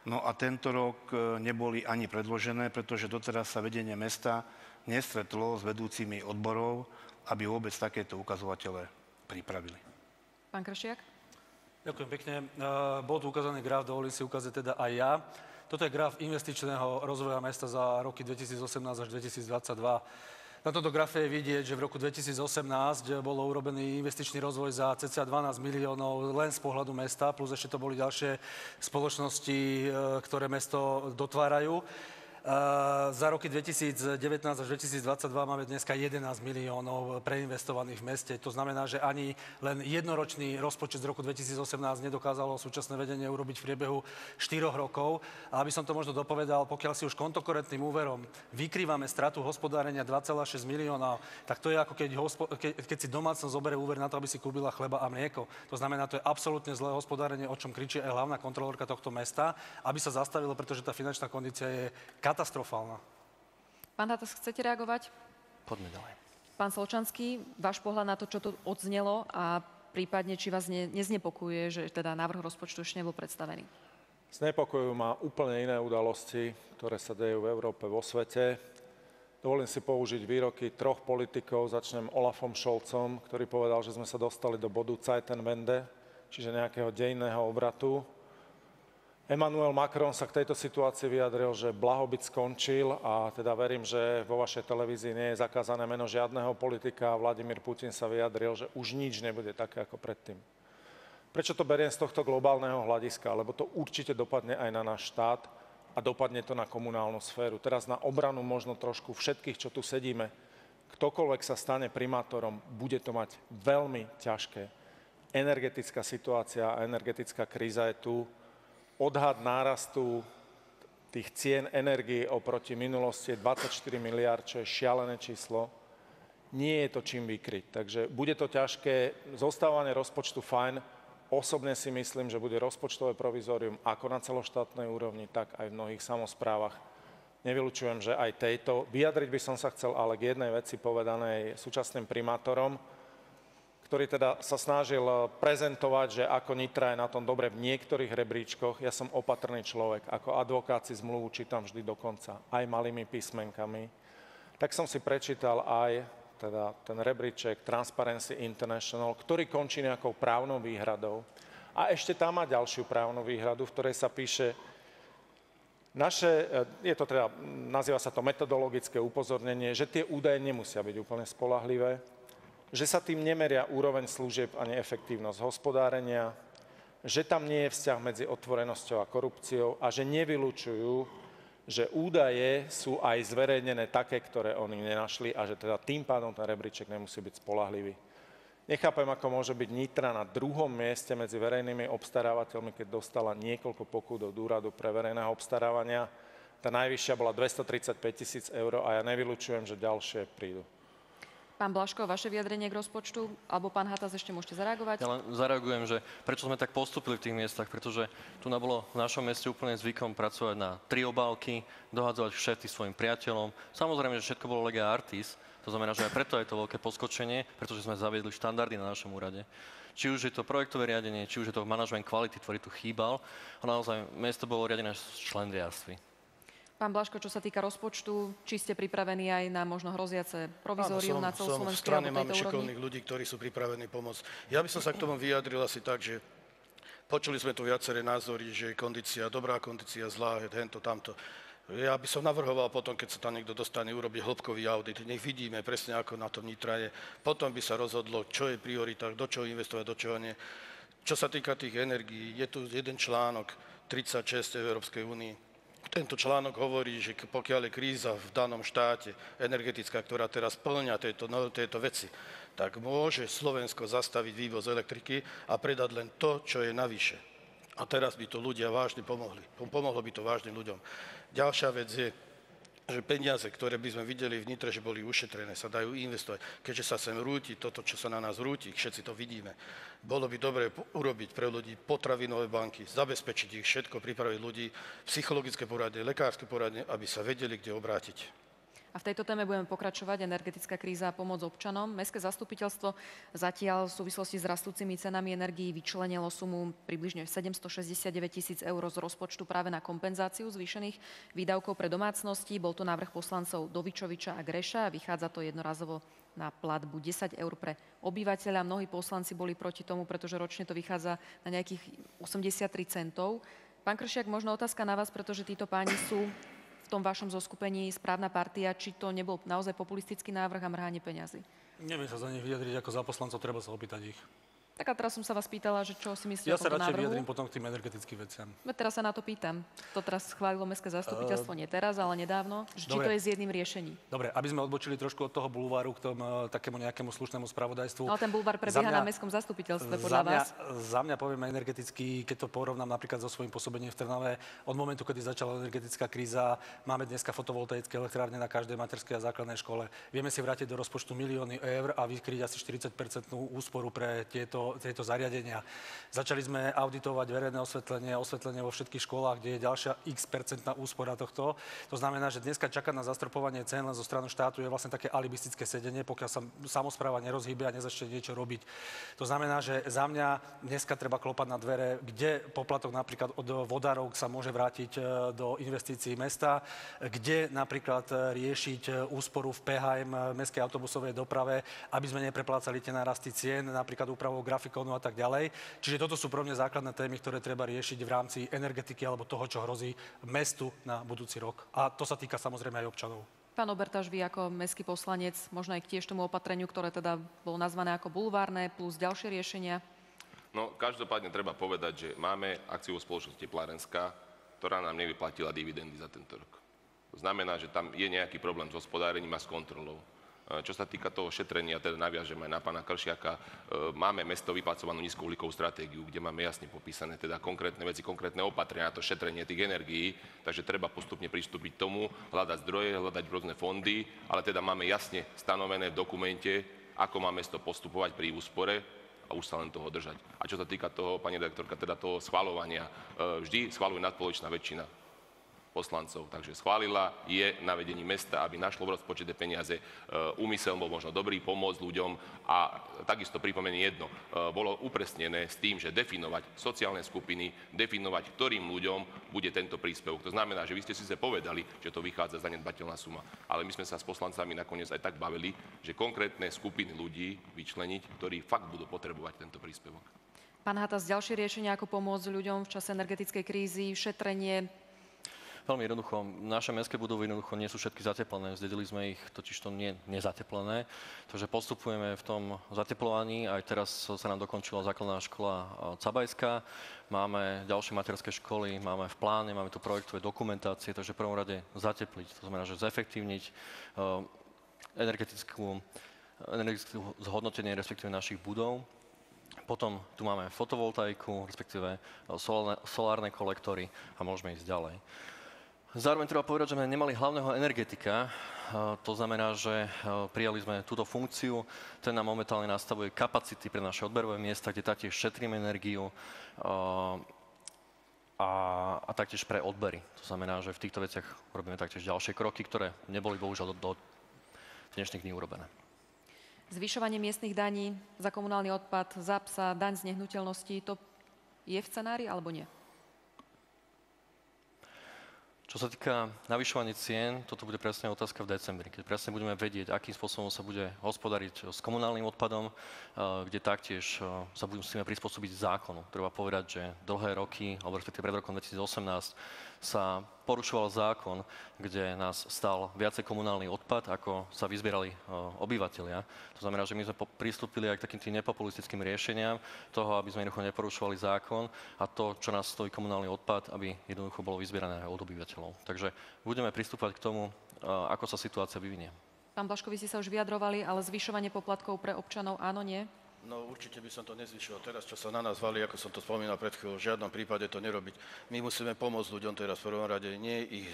No a tento rok e, neboli ani predložené, pretože doteraz sa vedenie mesta nestretlo s vedúcimi odborov aby vôbec takéto ukazovatele pripravili. Pán Kršiak? Ďakujem pekne. Uh, bol tu ukázaný graf, dovolím si ukázať teda aj ja. Toto je graf investičného rozvoja mesta za roky 2018 až 2022. Na tomto grafe je vidieť, že v roku 2018 bolo urobený investičný rozvoj za cca 12 miliónov len z pohľadu mesta, plus ešte to boli ďalšie spoločnosti, e, ktoré mesto dotvárajú. Za roky 2019 až 2022 máme dneska 11 miliónov preinvestovaných v meste. To znamená, že ani len jednoročný rozpočet z roku 2018 nedokázalo súčasné vedenie urobiť v priebehu 4 rokov. A aby som to možno dopovedal, pokiaľ si už kontokorentným úverom vykrývame stratu hospodárenia 2,6 milióna, tak to je ako keď, hospo- ke- keď si domácnosť zoberie úver na to, aby si kúpila chleba a mlieko. To znamená, to je absolútne zlé hospodárenie, o čom kričí aj hlavná kontrolórka tohto mesta, aby sa zastavilo, pretože tá finančná kondícia je katastrofálna. Pán Hatas, chcete reagovať? Poďme ďalej. Pán Solčanský, váš pohľad na to, čo tu odznelo a prípadne, či vás ne, neznepokuje, že teda návrh rozpočtu ešte nebol predstavený? Znepokojujú ma úplne iné udalosti, ktoré sa dejú v Európe, vo svete. Dovolím si použiť výroky troch politikov. Začnem Olafom Šolcom, ktorý povedal, že sme sa dostali do bodu Zeitenwende, čiže nejakého dejného obratu. Emmanuel Macron sa k tejto situácii vyjadril, že blahobyt skončil a teda verím, že vo vašej televízii nie je zakázané meno žiadneho politika a Vladimír Putin sa vyjadril, že už nič nebude také ako predtým. Prečo to beriem z tohto globálneho hľadiska? Lebo to určite dopadne aj na náš štát a dopadne to na komunálnu sféru. Teraz na obranu možno trošku všetkých, čo tu sedíme. Ktokoľvek sa stane primátorom, bude to mať veľmi ťažké. Energetická situácia a energetická kríza je tu odhad nárastu tých cien energii oproti minulosti je 24 miliard, čo je šialené číslo. Nie je to čím vykryť. Takže bude to ťažké. Zostávanie rozpočtu fajn. Osobne si myslím, že bude rozpočtové provizorium ako na celoštátnej úrovni, tak aj v mnohých samozprávach. Nevylučujem, že aj tejto. Vyjadriť by som sa chcel ale k jednej veci povedanej súčasným primátorom, ktorý teda sa snažil eh, prezentovať, že ako Nitra je na tom dobre v niektorých rebríčkoch. Ja som opatrný človek, ako advokát si zmluvu čítam vždy do konca, aj malými písmenkami. Tak som si prečítal aj teda ten rebríček Transparency International, ktorý končí nejakou právnou výhradou. A ešte tam má ďalšiu právnu výhradu, v ktorej sa píše, naše, eh, je to teda, nazýva sa to metodologické upozornenie, že tie údaje nemusia byť úplne spolahlivé, že sa tým nemeria úroveň služieb ani efektívnosť hospodárenia, že tam nie je vzťah medzi otvorenosťou a korupciou a že nevylučujú, že údaje sú aj zverejnené také, ktoré oni nenašli a že teda tým pádom ten rebríček nemusí byť spolahlivý. Nechápem, ako môže byť Nitra na druhom mieste medzi verejnými obstarávateľmi, keď dostala niekoľko pokút od úradu pre verejného obstarávania. Tá najvyššia bola 235 tisíc eur a ja nevylučujem, že ďalšie prídu. Pán Blaško, vaše vyjadrenie k rozpočtu, alebo pán Hatas ešte môžete zareagovať? Ja len zareagujem, že prečo sme tak postupili v tých miestach, pretože tu bolo v našom meste úplne zvykom pracovať na tri obálky, dohadzovať všetky svojim priateľom. Samozrejme, že všetko bolo lega artis, to znamená, že aj preto je to veľké poskočenie, pretože sme zaviedli štandardy na našom úrade. Či už je to projektové riadenie, či už je to manažment kvality, ktorý tu chýbal. A naozaj mesto bolo riadené člendriarství. Pán Blaško, čo sa týka rozpočtu, či ste pripravení aj na možno hroziace provizórium na celoslovenskej strane máme šikovných ľudí, ktorí sú pripravení pomôcť. Ja by som sa k tomu vyjadril asi tak, že počuli sme tu viaceré názory, že je kondícia, dobrá kondícia, zlá, hento, tamto. Ja by som navrhoval potom, keď sa tam niekto dostane, urobiť hĺbkový audit. Nech vidíme presne, ako na tom Nitra je. Potom by sa rozhodlo, čo je priorita, do čoho investovať, do čoho nie. Čo sa týka tých energií, je tu jeden článok 36 v Európskej únii, tento článok hovorí, že pokiaľ je kríza v danom štáte energetická, ktorá teraz plňa tieto, no, tieto veci, tak môže Slovensko zastaviť vývoz elektriky a predať len to, čo je navyše. A teraz by to ľudia vážne pomohli. Pomohlo by to vážne ľuďom. Ďalšia vec je, že peniaze, ktoré by sme videli v Nitre, že boli ušetrené, sa dajú investovať. Keďže sa sem rúti toto, čo sa na nás rúti, všetci to vidíme, bolo by dobre urobiť pre ľudí potravinové banky, zabezpečiť ich všetko, pripraviť ľudí, psychologické poradne, lekárske poradne, aby sa vedeli, kde obrátiť. A v tejto téme budeme pokračovať. Energetická kríza a pomoc občanom. Mestské zastupiteľstvo zatiaľ v súvislosti s rastúcimi cenami energií vyčlenilo sumu približne 769 tisíc eur z rozpočtu práve na kompenzáciu zvýšených výdavkov pre domácnosti. Bol to návrh poslancov Dovičoviča a Greša. Vychádza to jednorazovo na platbu 10 eur pre obyvateľa. Mnohí poslanci boli proti tomu, pretože ročne to vychádza na nejakých 83 centov. Pán Kršiak, možno otázka na vás, pretože títo páni sú tom vašom zoskupení správna partia, či to nebol naozaj populistický návrh a mrhanie peňazí? Neviem sa za nich vyjadriť ako za poslancov, treba sa opýtať ich. Tak a teraz som sa vás pýtala, že čo si myslíte ja o tomto návrhu. Ja sa radšej vyjadrím potom k tým energetickým veciam. No teraz sa na to pýtam. To teraz schválilo Mestské zastupiteľstvo uh, nie teraz, ale nedávno. Či dobre. to je z jedným riešením? Dobre, aby sme odbočili trošku od toho bulváru k tomu uh, takému nejakému slušnému spravodajstvu. Ale ten bulvár prebieha mňa, na Mestskom zastupiteľstve podľa za mňa, vás? Za mňa poviem energeticky, keď to porovnám napríklad so svojím pôsobením v Trnave, od momentu, kedy začala energetická kríza, máme dneska fotovoltaické elektrárne na každej materskej a základnej škole. Vieme si vrátiť do rozpočtu milióny eur a vykryť asi 40-percentnú úsporu pre tieto, tieto zariadenia. Začali sme auditovať verejné osvetlenie, osvetlenie vo všetkých školách, kde je ďalšia x percentná úspora tohto. To znamená, že dneska čakať na zastropovanie cen len zo strany štátu je vlastne také alibistické sedenie, pokiaľ sa samozpráva nerozhýbe a nezačne niečo robiť. To znamená, že za mňa dneska treba klopať na dvere, kde poplatok napríklad od vodárov sa môže vrátiť e, do investícií mesta, kde napríklad e, riešiť e, úsporu v PHM mestskej autobusovej doprave, aby sme nepreplácali tie narasty cien, napríklad úpravou grafikónu a tak ďalej. Čiže toto sú pre mňa základné témy, ktoré treba riešiť v rámci energetiky alebo toho, čo hrozí mestu na budúci rok. A to sa týka samozrejme aj občanov. Pán Obertaš, vy ako mestský poslanec, možno aj k tiež tomu opatreniu, ktoré teda bolo nazvané ako bulvárne, plus ďalšie riešenia? No, každopádne treba povedať, že máme akciovú spoločnosť Teplárenská, ktorá nám nevyplatila dividendy za tento rok. To znamená, že tam je nejaký problém s hospodárením a s kontrolou. Čo sa týka toho šetrenia, teda naviažem aj na pána Kršiaka, e, máme mesto vypracovanú nízkouhlíkovú stratégiu, kde máme jasne popísané teda konkrétne veci, konkrétne opatrenia na to šetrenie tých energií, takže treba postupne pristúpiť tomu, hľadať zdroje, hľadať rôzne fondy, ale teda máme jasne stanovené v dokumente, ako má mesto postupovať pri úspore, a už sa len toho držať. A čo sa týka toho, pani redaktorka, teda toho schvalovania, e, vždy schvaluje nadpoločná väčšina poslancov. Takže schválila, je na vedení mesta, aby našlo v rozpočete peniaze. E, úmysel bol možno dobrý, pomôcť ľuďom a takisto pripomeniem jedno. E, bolo upresnené s tým, že definovať sociálne skupiny, definovať, ktorým ľuďom bude tento príspevok. To znamená, že vy ste si sa povedali, že to vychádza zanedbateľná suma. Ale my sme sa s poslancami nakoniec aj tak bavili, že konkrétne skupiny ľudí vyčleniť, ktorí fakt budú potrebovať tento príspevok. Pán Hatas, ďalšie riešenie, ako pomôcť ľuďom v čase energetickej krízy, šetrenie, Veľmi jednoducho. Naše mestské budovy jednoducho nie sú všetky zateplené. Zdedili sme ich totiž to nie, nezateplené. Takže postupujeme v tom zateplovaní. Aj teraz sa nám dokončila základná škola Cabajská. Máme ďalšie materské školy, máme v pláne, máme tu projektové dokumentácie, takže v prvom rade zatepliť. To znamená, že zefektívniť energetickú, energetické zhodnotenie respektíve našich budov. Potom tu máme fotovoltaiku, respektíve solárne, solárne kolektory a môžeme ísť ďalej. Zároveň treba povedať, že sme nemali hlavného energetika, to znamená, že prijali sme túto funkciu, ten nám momentálne nastavuje kapacity pre naše odberové miesta, kde taktiež šetríme energiu a, a taktiež pre odbery. To znamená, že v týchto veciach robíme taktiež ďalšie kroky, ktoré neboli bohužiaľ do, do dnešných dní urobené. Zvyšovanie miestnych daní za komunálny odpad, za psa, daň z nehnuteľnosti, to je v scenári alebo nie? Čo sa týka navyšovania cien, toto bude presne otázka v decembri, keď presne budeme vedieť, akým spôsobom sa bude hospodariť s komunálnym odpadom, eh, kde taktiež eh, sa musíme prispôsobiť zákonu. Treba povedať, že dlhé roky, alebo respektíve pred rokom 2018, sa porušoval zákon, kde nás stal viacej komunálny odpad, ako sa vyzbierali obyvateľia. To znamená, že my sme pristúpili aj k takým tým nepopulistickým riešeniam toho, aby sme jednoducho neporušovali zákon a to, čo nás stojí komunálny odpad, aby jednoducho bolo vyzbierané aj od obyvateľov. Takže budeme pristúpať k tomu, ako sa situácia vyvinie. Pán Blaško, vy ste sa už vyjadrovali, ale zvyšovanie poplatkov pre občanov áno, nie? No určite by som to nezvyšoval. Teraz, čo sa na nás valí, ako som to spomínal pred chvíľou, v žiadnom prípade to nerobiť. My musíme pomôcť ľuďom teraz v prvom rade, nie ich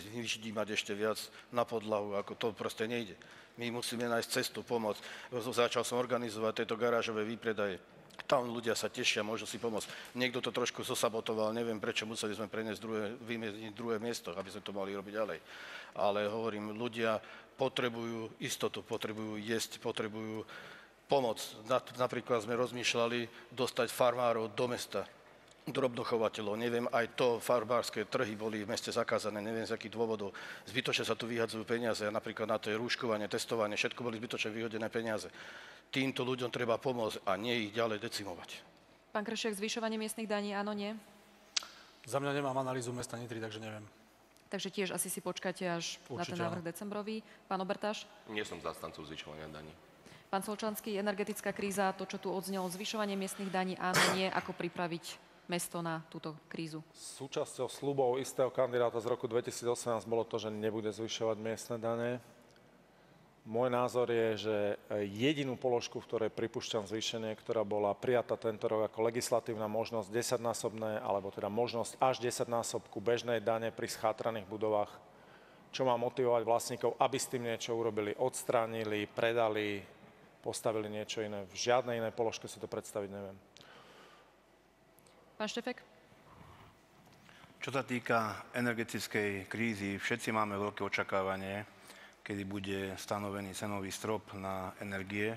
mať ešte viac na podlahu, ako to proste nejde. My musíme nájsť cestu, pomôcť. Začal som organizovať tieto garážové výpredaje. Tam ľudia sa tešia, môžu si pomôcť. Niekto to trošku zosabotoval, neviem prečo, museli sme preniesť druhé, vymeniť druhé miesto, aby sme to mali robiť ďalej. Ale hovorím, ľudia potrebujú istotu, potrebujú jesť, potrebujú pomoc. Napríklad sme rozmýšľali dostať farmárov do mesta, drobnochovateľov. Neviem, aj to farmárske trhy boli v meste zakázané, neviem z akých dôvodov. Zbytočne sa tu vyhadzujú peniaze, napríklad na to je rúškovanie, testovanie, všetko boli zbytočne vyhodené peniaze. Týmto ľuďom treba pomôcť a nie ich ďalej decimovať. Pán Kršiak, zvyšovanie miestnych daní, áno, nie? Za mňa nemám analýzu mesta Nitry, takže neviem. Takže tiež asi si počkáte až Určite, na ten návrh decembrový. Pán Obertáš? Nie som zastancov zvyšovania daní. Pán Solčanský, energetická kríza, to, čo tu odznelo, zvyšovanie miestnych daní, áno, nie, ako pripraviť mesto na túto krízu? Súčasťou slubov istého kandidáta z roku 2018 bolo to, že nebude zvyšovať miestne dane. Môj názor je, že jedinú položku, v ktorej pripúšťam zvýšenie, ktorá bola prijatá tento rok ako legislatívna možnosť 10-násobné, alebo teda možnosť až 10-násobku bežnej dane pri schátraných budovách, čo má motivovať vlastníkov, aby s tým niečo urobili, odstránili, predali, postavili niečo iné. V žiadnej inej položke si to predstaviť neviem. Pán Štefek? Čo sa týka energetickej krízy, všetci máme veľké očakávanie, kedy bude stanovený cenový strop na energie.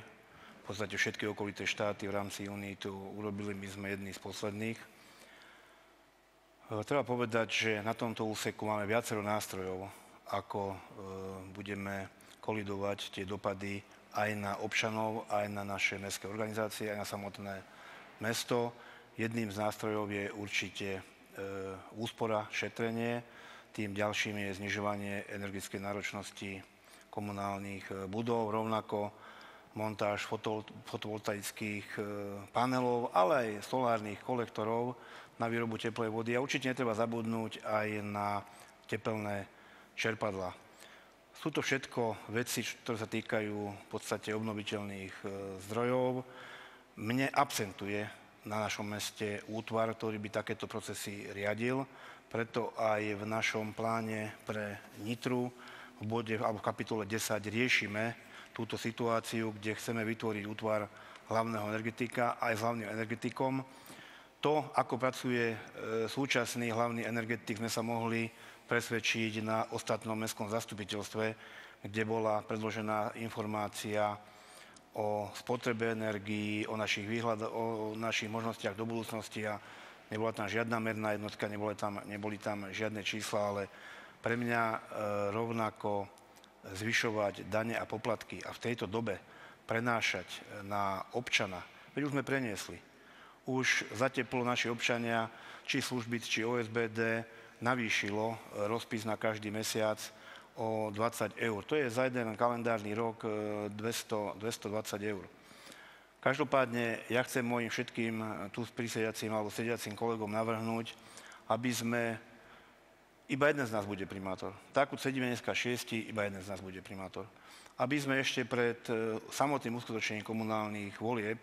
V podstate všetky okolité štáty v rámci Unii to urobili, my sme jedni z posledných. E, treba povedať, že na tomto úseku máme viacero nástrojov, ako e, budeme kolidovať tie dopady aj na občanov, aj na naše mestské organizácie, aj na samotné mesto. Jedným z nástrojov je určite e, úspora, šetrenie, tým ďalším je znižovanie energetickej náročnosti komunálnych e, budov, rovnako montáž fotovoltaických e, panelov, ale aj solárnych kolektorov na výrobu teplej vody. A určite netreba zabudnúť aj na tepelné čerpadla. Sú to všetko veci, ktoré sa týkajú v podstate obnoviteľných e, zdrojov. Mne absentuje na našom meste útvar, ktorý by takéto procesy riadil. Preto aj v našom pláne pre Nitru v bode alebo v kapitole 10 riešime túto situáciu, kde chceme vytvoriť útvar hlavného energetika aj s hlavným energetikom. To, ako pracuje e, súčasný hlavný energetik, sme sa mohli presvedčiť na ostatnom mestskom zastupiteľstve, kde bola predložená informácia o spotrebe energií, o našich, výhľad, o našich možnostiach do budúcnosti a nebola tam žiadna merná jednotka, neboli tam, neboli tam žiadne čísla, ale pre mňa e, rovnako zvyšovať dane a poplatky a v tejto dobe prenášať na občana, veď už sme preniesli, už za naši občania, či služby, či OSBD, navýšilo rozpis na každý mesiac o 20 eur. To je za jeden kalendárny rok 200, e, 220 eur. Každopádne ja chcem mojim všetkým tu prisediacím alebo sediacím kolegom navrhnúť, aby sme iba jeden z nás bude primátor. Tak, sedíme dneska šiesti, iba jeden z nás bude primátor. Aby sme ešte pred e, samotným uskutočením komunálnych volieb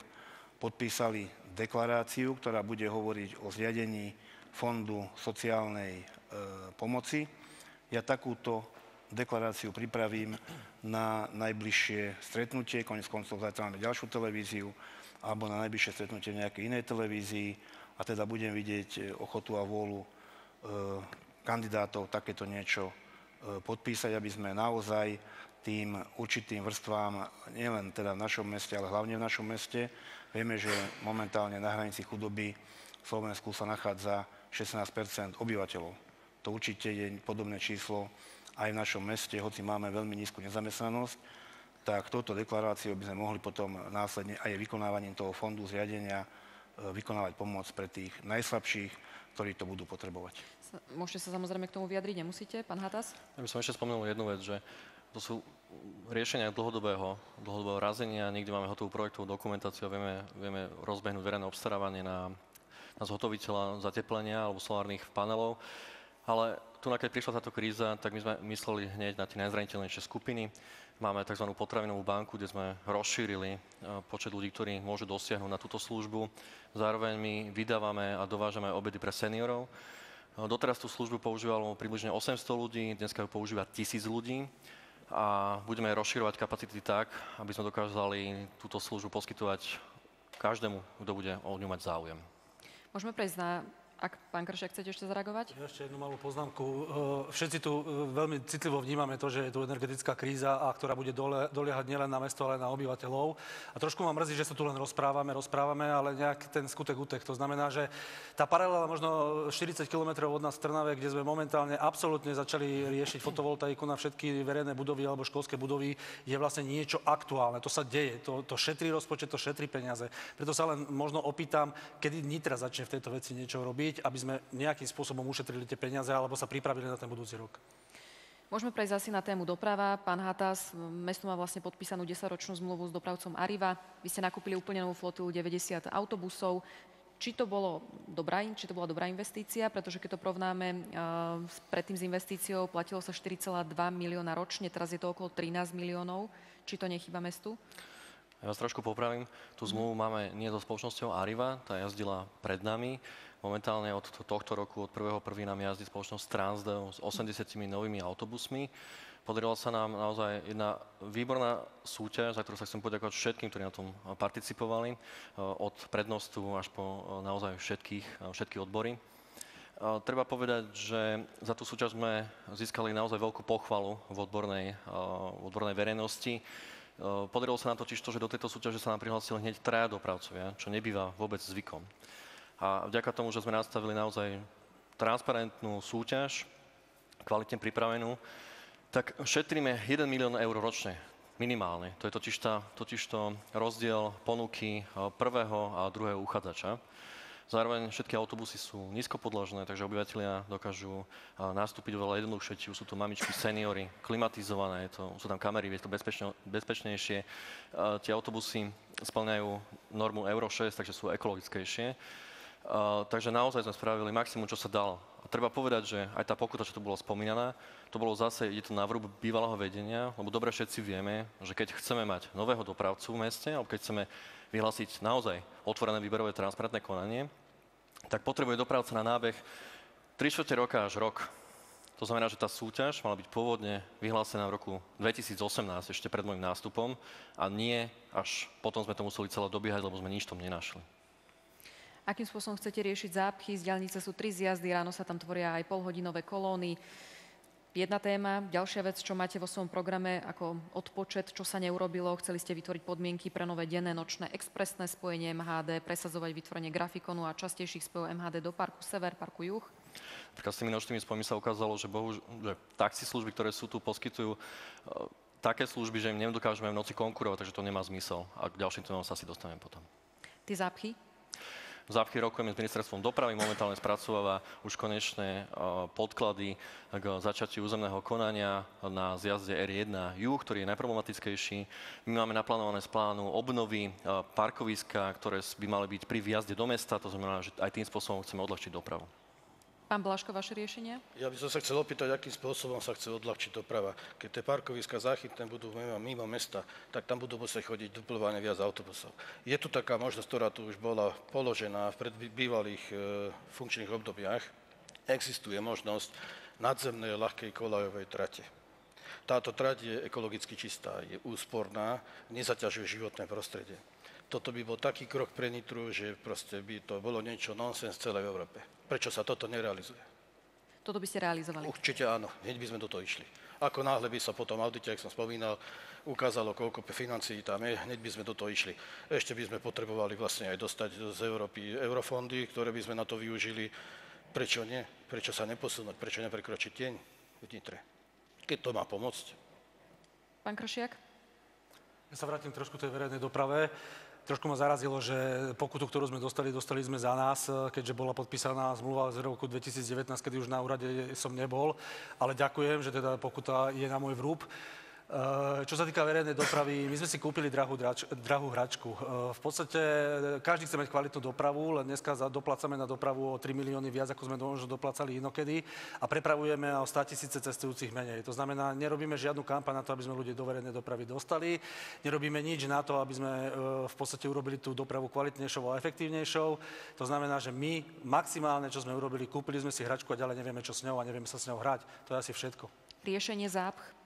podpísali deklaráciu, ktorá bude hovoriť o zriadení Fondu sociálnej e, pomoci. Ja takúto deklaráciu pripravím na najbližšie stretnutie, konec koncov zajtra máme ďalšiu televíziu, alebo na najbližšie stretnutie v nejakej inej televízii a teda budem vidieť e, ochotu a vôľu e, kandidátov takéto niečo e, podpísať, aby sme naozaj tým určitým vrstvám, nielen teda v našom meste, ale hlavne v našom meste. Vieme, že momentálne na hranici chudoby v Slovensku sa nachádza 16% obyvateľov. To určite je podobné číslo aj v našom meste, hoci máme veľmi nízku nezamestnanosť, tak touto deklaráciou by sme mohli potom následne aj vykonávaním toho fondu zriadenia e, vykonávať pomoc pre tých najslabších, ktorí to budú potrebovať. Môžete sa samozrejme k tomu vyjadriť, nemusíte, pán Hatas? Ja by som ešte spomenul jednu vec, že to sú riešenia dlhodobého, dlhodobého razenia. Niekde máme hotovú projektovú dokumentáciu a vieme, vieme rozbehnúť verejné obstarávanie na, na zhotoviteľa zateplenia alebo solárnych panelov. Ale tu, keď prišla táto kríza, tak my sme mysleli hneď na tie najzraniteľnejšie skupiny. Máme tzv. potravinovú banku, kde sme rozšírili e, počet ľudí, ktorí môžu dosiahnuť na túto službu. Zároveň my vydávame a dovážame obedy pre seniorov. E, doteraz tú službu používalo približne 800 ľudí, dneska ju používa 1000 ľudí a budeme rozširovať kapacity tak, aby sme dokázali túto službu poskytovať každému, kto bude o ňu mať záujem. Môžeme prejsť na ak, pán Kršiak, chcete ešte zareagovať? Ja ešte jednu malú poznámku. E, všetci tu e, veľmi citlivo vnímame to, že je tu energetická kríza, a ktorá bude dole, doliehať nielen na mesto, ale aj na obyvateľov. A trošku ma mrzí, že sa tu len rozprávame, rozprávame, ale nejak ten skutek utek. To znamená, že tá paralela možno 40 km od nás v Trnave, kde sme momentálne absolútne začali riešiť fotovoltaiku na všetky verejné budovy alebo školské budovy, je vlastne niečo aktuálne. To sa deje. To, to šetrí rozpočet, to šetrí peniaze. Preto sa len možno opýtam, kedy Nitra začne v tejto veci niečo robiť robiť, aby sme nejakým spôsobom ušetrili tie peniaze alebo sa pripravili na ten budúci rok? Môžeme prejsť asi na tému doprava. Pán Hatas, mesto má vlastne podpísanú 10-ročnú zmluvu s dopravcom Arriva. Vy ste nakúpili úplne novú flotilu 90 autobusov. Či to, bolo dobrá, či to bola dobrá investícia, pretože keď to porovnáme uh, predtým s investíciou, platilo sa 4,2 milióna ročne, teraz je to okolo 13 miliónov. Či to nechýba mestu? Ja vás trošku popravím. Tú zmluvu máme nie so spoločnosťou Arriva, tá jazdila pred nami. Momentálne od tohto roku, od 1.1. nám jazdí spoločnosť Transdev s 80 novými autobusmi. Podarila sa nám naozaj jedna výborná súťaž, za ktorú sa chcem poďakovať všetkým, ktorí na tom participovali, od prednostu až po naozaj všetkých, všetky odbory. Treba povedať, že za tú súťaž sme získali naozaj veľkú pochvalu v odbornej, v odbornej verejnosti. Podarilo sa nám totiž to, že do tejto súťaže sa nám prihlásili hneď traja dopravcovia, čo nebýva vôbec zvykom. A vďaka tomu, že sme nastavili naozaj transparentnú súťaž, kvalitne pripravenú, tak šetríme 1 milión eur ročne, minimálne. To je totiž, tá, totiž to rozdiel ponuky eh, prvého a druhého uchádzača. Zároveň všetky autobusy sú nízkopodložné, takže obyvateľia dokážu eh, nastúpiť oveľa jednoduchšie, či už sú to mamičky, seniory, klimatizované, to, sú tam kamery, je to bezpečno, bezpečnejšie. Eh, tie autobusy splňajú normu Euro 6, takže sú ekologickejšie takže naozaj sme spravili maximum, čo sa dalo. A treba povedať, že aj tá pokuta, čo tu bola spomínaná, to bolo zase, ide to na vrúb bývalého vedenia, lebo dobre všetci vieme, že keď chceme mať nového dopravcu v meste, alebo keď chceme vyhlásiť naozaj otvorené výberové transparentné konanie, tak potrebuje dopravca na nábeh 3 čtvrte roka až rok. To znamená, že tá súťaž mala byť pôvodne vyhlásená v roku 2018, ešte pred môjim nástupom, a nie až potom sme to museli celé dobiehať, lebo sme nič tom nenašli. Akým spôsobom chcete riešiť zápchy? Z diálnice sú tri zjazdy, ráno sa tam tvoria aj polhodinové kolóny. Jedna téma. Ďalšia vec, čo máte vo svojom programe ako odpočet, čo sa neurobilo. Chceli ste vytvoriť podmienky pre nové denné, nočné, expresné spojenie MHD, presazovať vytvorenie grafikonu a častejších spojov MHD do parku Sever, parku Juh. Napríklad s tými nočnými spojmi sa ukázalo, že, bohu, že taxislužby, ktoré sú tu, poskytujú e, také služby, že im nedokážeme v noci konkurovať, takže to nemá zmysel. A k ďalším témam sa asi dostaneme potom. Tie zápchy? Zápchy rokujeme s ministerstvom dopravy, momentálne spracováva už konečné podklady k začatiu územného konania na zjazde R1 Juh, ktorý je najproblematickejší. My máme naplánované z plánu obnovy parkoviska, ktoré by mali byť pri výjazde do mesta, to znamená, že aj tým spôsobom chceme odľahčiť dopravu. Pán Blaško, vaše riešenie? Ja by som sa chcel opýtať, akým spôsobom sa chce odľahčiť doprava. Keď tie parkoviska záchytné budú mimo mesta, tak tam budú musieť chodiť duplované viac autobusov. Je tu taká možnosť, ktorá tu už bola položená v predbývalých e, funkčných obdobiach. Existuje možnosť nadzemnej ľahkej kolajovej trate. Táto trať je ekologicky čistá, je úsporná, nezaťažuje životné prostredie. Toto by bol taký krok pre Nitru, že proste by to bolo niečo nonsens v celej Európe. Prečo sa toto nerealizuje? Toto by ste realizovali? Určite áno, hneď by sme do toho išli. Ako náhle by sa potom audite, ak som spomínal, ukázalo, koľko financií tam je, hneď by sme do toho išli. Ešte by sme potrebovali vlastne aj dostať z Európy eurofondy, ktoré by sme na to využili. Prečo nie? Prečo sa neposunúť? Prečo neprekročiť tieň v Nitre? Keď to má pomôcť. Pán Kršiak? Ja sa vrátim trošku tej verejnej doprave. Trošku ma zarazilo, že pokutu, ktorú sme dostali, dostali sme za nás, keďže bola podpísaná zmluva z roku 2019, kedy už na úrade som nebol. Ale ďakujem, že teda pokuta je na môj vrúb. Čo sa týka verejnej dopravy, my sme si kúpili drahú, drač, drahú hračku. Eh, v podstate každý chce mať kvalitnú dopravu, len dneska doplácame na dopravu o 3 milióny viac, ako sme možno doplácali inokedy a prepravujeme o 100 tisíce cestujúcich menej. To znamená, nerobíme žiadnu kampaň na to, aby sme ľudí do verejnej dopravy dostali, nerobíme nič na to, aby sme eh, v podstate urobili tú dopravu kvalitnejšou a efektívnejšou. To znamená, že my maximálne, čo sme urobili, kúpili sme si hračku a ďalej nevieme, čo s ňou a nevieme sa s ňou hrať. To je asi všetko. Riešenie zápch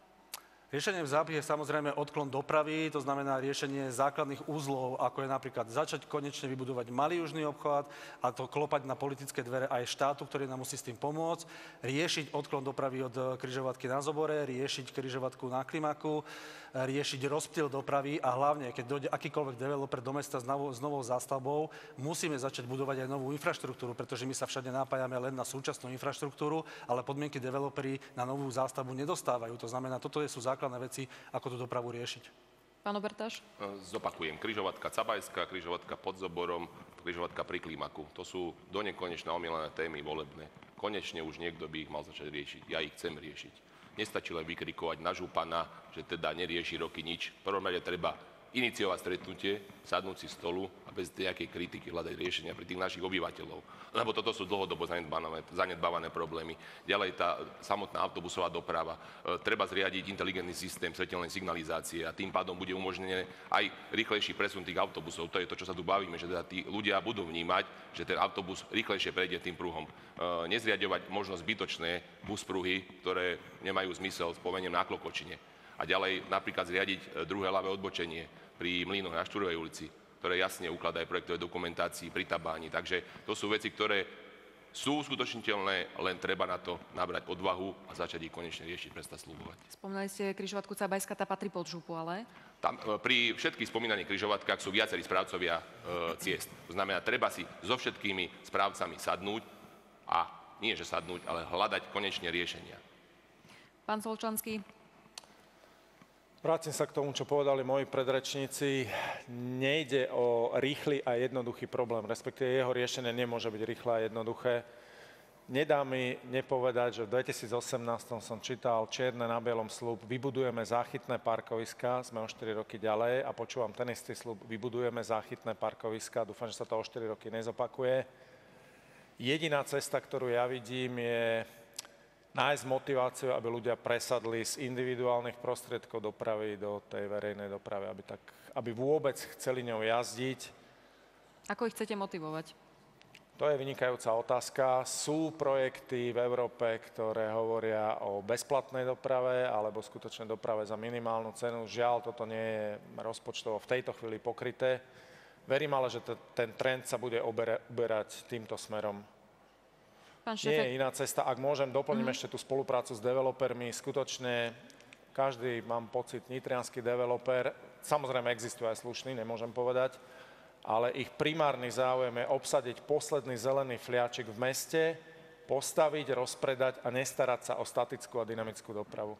Riešením ZAP je samozrejme odklon dopravy, to znamená riešenie základných úzlov, ako je napríklad začať konečne vybudovať malý južný obchod a to klopať na politické dvere aj štátu, ktorý nám musí s tým pomôcť, riešiť odklon dopravy od križovatky na Zobore, riešiť križovatku na Klimaku, riešiť rozptyl dopravy a hlavne, keď dojde akýkoľvek developer do mesta s novou, s novou zástavbou, musíme začať budovať aj novú infraštruktúru, pretože my sa všade nápájame len na súčasnú infraštruktúru, ale podmienky developeri na novú zástavbu nedostávajú. To znamená, toto sú základné veci, ako tú dopravu riešiť. Pán Obertáš? Zopakujem. Kryžovatka Cabajská, kryžovatka pod Zoborom, kryžovatka pri Klímaku. To sú do nekonečna omilené témy volebné. Konečne už niekto by ich mal začať riešiť. Ja ich chcem riešiť. Nestačí len vykrikovať na župana, že teda nerieši roky nič. V prvom rade treba iniciovať stretnutie, sadnúť si stolu a bez nejakej kritiky hľadať riešenia pri tých našich obyvateľov. Lebo toto sú dlhodobo zanedbávané, zanedbávané problémy. Ďalej tá samotná autobusová doprava. E, treba zriadiť inteligentný systém svetelnej signalizácie a tým pádom bude umožnené aj rýchlejší presun tých autobusov. To je to, čo sa tu bavíme, že teda tí ľudia budú vnímať, že ten autobus rýchlejšie prejde tým pruhom. E, nezriadovať možno zbytočné buspruhy, ktoré nemajú zmysel, spomeniem na Klokočine a ďalej napríklad zriadiť e, druhé ľavé odbočenie pri Mlínoch na Štúrovej ulici, ktoré jasne ukladá aj projektové dokumentácii pri Tabáni. Takže to sú veci, ktoré sú uskutočniteľné, len treba na to nabrať odvahu a začať ich konečne riešiť, prestať slúbovať. Spomínali ste križovatku Cabajska, tá patrí pod župu, ale? Tam, e, pri všetkých spomínaných križovatkách sú viacerí správcovia e, ciest. To znamená, treba si so všetkými správcami sadnúť a nie že sadnúť, ale hľadať konečne riešenia. Pán Solčanský, Vrátim sa k tomu, čo povedali moji predrečníci. Nejde o rýchly a jednoduchý problém, respektíve jeho riešenie nemôže byť rýchle a jednoduché. Nedá mi nepovedať, že v 2018 som čítal čierne na bielom slub, vybudujeme záchytné parkoviska, sme o 4 roky ďalej a počúvam ten istý slub, vybudujeme záchytné parkoviska, dúfam, že sa to o 4 roky nezopakuje. Jediná cesta, ktorú ja vidím, je nájsť motiváciu, aby ľudia presadli z individuálnych prostriedkov dopravy do tej verejnej dopravy, aby, tak, aby vôbec chceli ňou jazdiť. Ako ich chcete motivovať? To je vynikajúca otázka. Sú projekty v Európe, ktoré hovoria o bezplatnej doprave alebo skutočnej doprave za minimálnu cenu. Žiaľ, toto nie je rozpočtovo v tejto chvíli pokryté. Verím ale, že ten trend sa bude uberať týmto smerom. Pán Nie je iná cesta. Ak môžem, doplním mm. ešte tú spoluprácu s developermi. Skutočne každý, mám pocit, nitrianský developer, samozrejme existuje aj slušný, nemôžem povedať, ale ich primárny záujem je obsadiť posledný zelený fliačik v meste, postaviť, rozpredať a nestarať sa o statickú a dynamickú dopravu.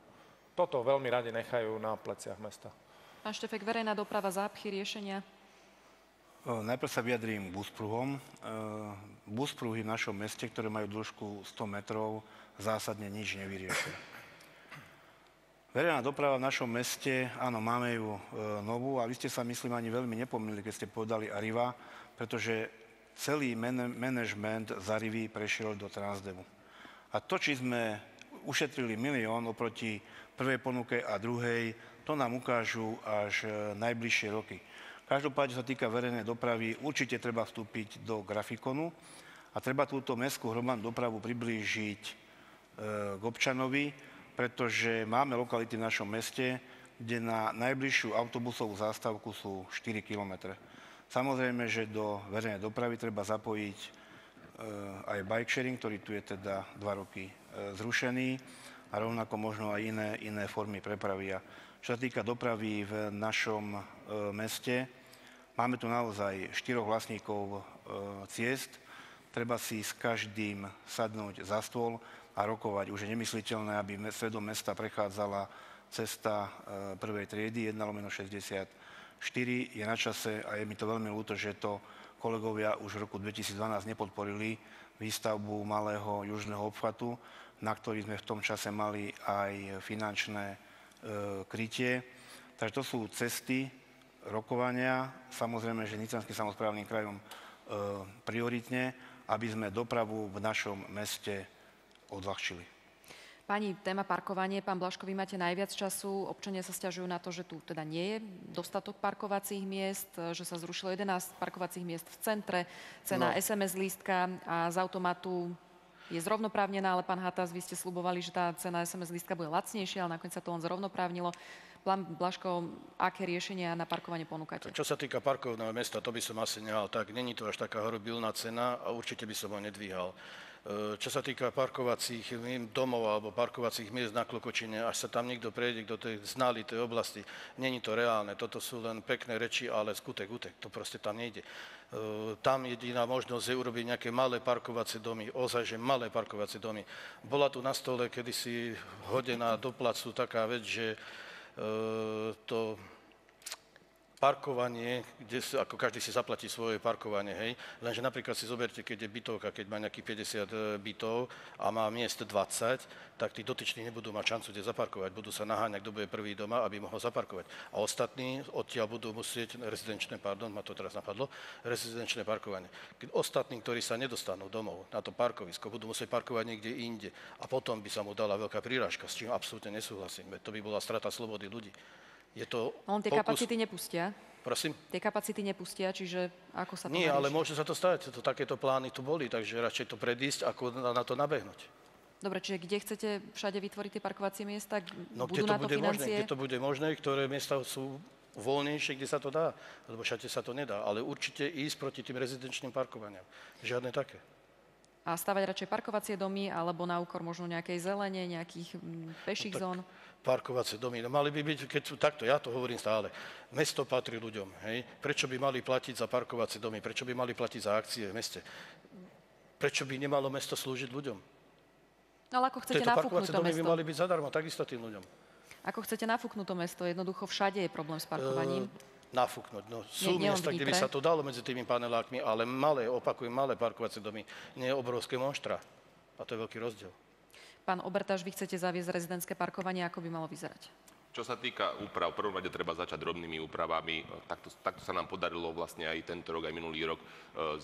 Toto veľmi radi nechajú na pleciach mesta. Pán Štefek, verejná doprava, zápchy, riešenia? Najprv sa vyjadrím buspruhom. Buspruhy v našom meste, ktoré majú dĺžku 100 metrov, zásadne nič nevyriešia. Verejná doprava v našom meste, áno, máme ju e, novú a vy ste sa, myslím, ani veľmi nepomýlili, keď ste povedali Arriva, pretože celý man- management z Arrivy prešiel do Transdevu. A to, či sme ušetrili milión oproti prvej ponuke a druhej, to nám ukážu až najbližšie roky. Každopádne, čo sa týka verejnej dopravy, určite treba vstúpiť do grafikonu a treba túto mestskú hromadnú dopravu priblížiť e, k občanovi, pretože máme lokality v našom meste, kde na najbližšiu autobusovú zástavku sú 4 km. Samozrejme, že do verejnej dopravy treba zapojiť e, aj bike sharing, ktorý tu je teda dva roky e, zrušený a rovnako možno aj iné, iné formy prepravy. A čo sa týka dopravy v našom meste, Máme tu naozaj štyroch vlastníkov e, ciest. Treba si s každým sadnúť za stôl a rokovať. Už je nemysliteľné, aby svedom mesta prechádzala cesta e, prvej triedy 1 lomeno 64. Je na čase a je mi to veľmi ľúto, že to kolegovia už v roku 2012 nepodporili výstavbu malého južného obchvatu, na ktorý sme v tom čase mali aj finančné e, krytie. Takže to sú cesty, rokovania, samozrejme, že Nicenským samozprávnym krajom e, prioritne, aby sme dopravu v našom meste odľahčili. Pani, téma parkovanie. Pán Blaško, vy máte najviac času. Občania sa stiažujú na to, že tu teda nie je dostatok parkovacích miest, že sa zrušilo 11 parkovacích miest v centre, cena no. SMS lístka a z automatu je zrovnoprávnená, ale pán Hatas, vy ste slubovali, že tá cena SMS lístka bude lacnejšia, ale nakoniec sa to len zrovnoprávnilo. Pán Blaško, aké riešenia na parkovanie ponúkate? Čo sa týka parkovného mesta, to by som asi nehal tak. Není to až taká horobilná cena a určite by som ho nedvíhal. E, čo sa týka parkovacích domov alebo parkovacích miest na Klokočine, až sa tam niekto prejde do tej znali tej oblasti, není to reálne. Toto sú len pekné reči, ale skutek, utek. To proste tam nejde. E, tam jediná možnosť je urobiť nejaké malé parkovacie domy, ozaj, že malé parkovacie domy. Bola tu na stole kedysi hodená do placu taká vec, že to parkovanie, kde si, ako každý si zaplatí svoje parkovanie, hej. Lenže napríklad si zoberte, keď je bytovka, keď má nejakých 50 e, bytov a má miest 20, tak tí dotyční nebudú mať šancu kde zaparkovať. Budú sa naháňať, kto bude prvý doma, aby mohol zaparkovať. A ostatní odtiaľ budú musieť rezidenčné, pardon, ma to teraz napadlo, rezidenčné parkovanie. Keď ostatní, ktorí sa nedostanú domov na to parkovisko, budú musieť parkovať niekde inde a potom by sa mu dala veľká prírážka, s čím absolútne nesúhlasím. To by bola strata slobody ľudí. Je to On tie pokus... kapacity nepustia. Prosím? Tie kapacity nepustia, čiže ako sa to Nie, ale môže sa to stať. To, takéto plány tu boli, takže radšej to predísť, ako na, na to nabehnúť. Dobre, čiže kde chcete všade vytvoriť tie parkovacie miesta? No, Budú kde to, na to bude financie? možné, kde to bude možné, ktoré miesta sú voľnejšie, kde sa to dá, lebo všade sa to nedá. Ale určite ísť proti tým rezidenčným parkovaniam. Žiadne také. A stavať radšej parkovacie domy, alebo na úkor možno nejakej zelene, nejakých mm, peších no, zón? Parkovacie domy. No mali by byť, keď sú takto, ja to hovorím stále, mesto patrí ľuďom, hej? Prečo by mali platiť za parkovacie domy? Prečo by mali platiť za akcie v meste? Prečo by nemalo mesto slúžiť ľuďom? No, ale ako chcete Tieto nafúknúť to domy mesto? by mali byť zadarmo, takisto tým ľuďom. Ako chcete nafúknúť to mesto? Jednoducho všade je problém s parkovaním. Uh, nafúknuť. No, sú Nie, miesta, kde by sa to dalo medzi tými panelákmi, ale malé, opakujem, malé parkovacie domy, nie obrovské monštra. A to je veľký rozdiel. Pán Obertáš, vy chcete zaviesť rezidentské parkovanie, ako by malo vyzerať? Čo sa týka úprav, prvom rade treba začať drobnými úpravami. Takto, takto sa nám podarilo vlastne aj tento rok, aj minulý rok e,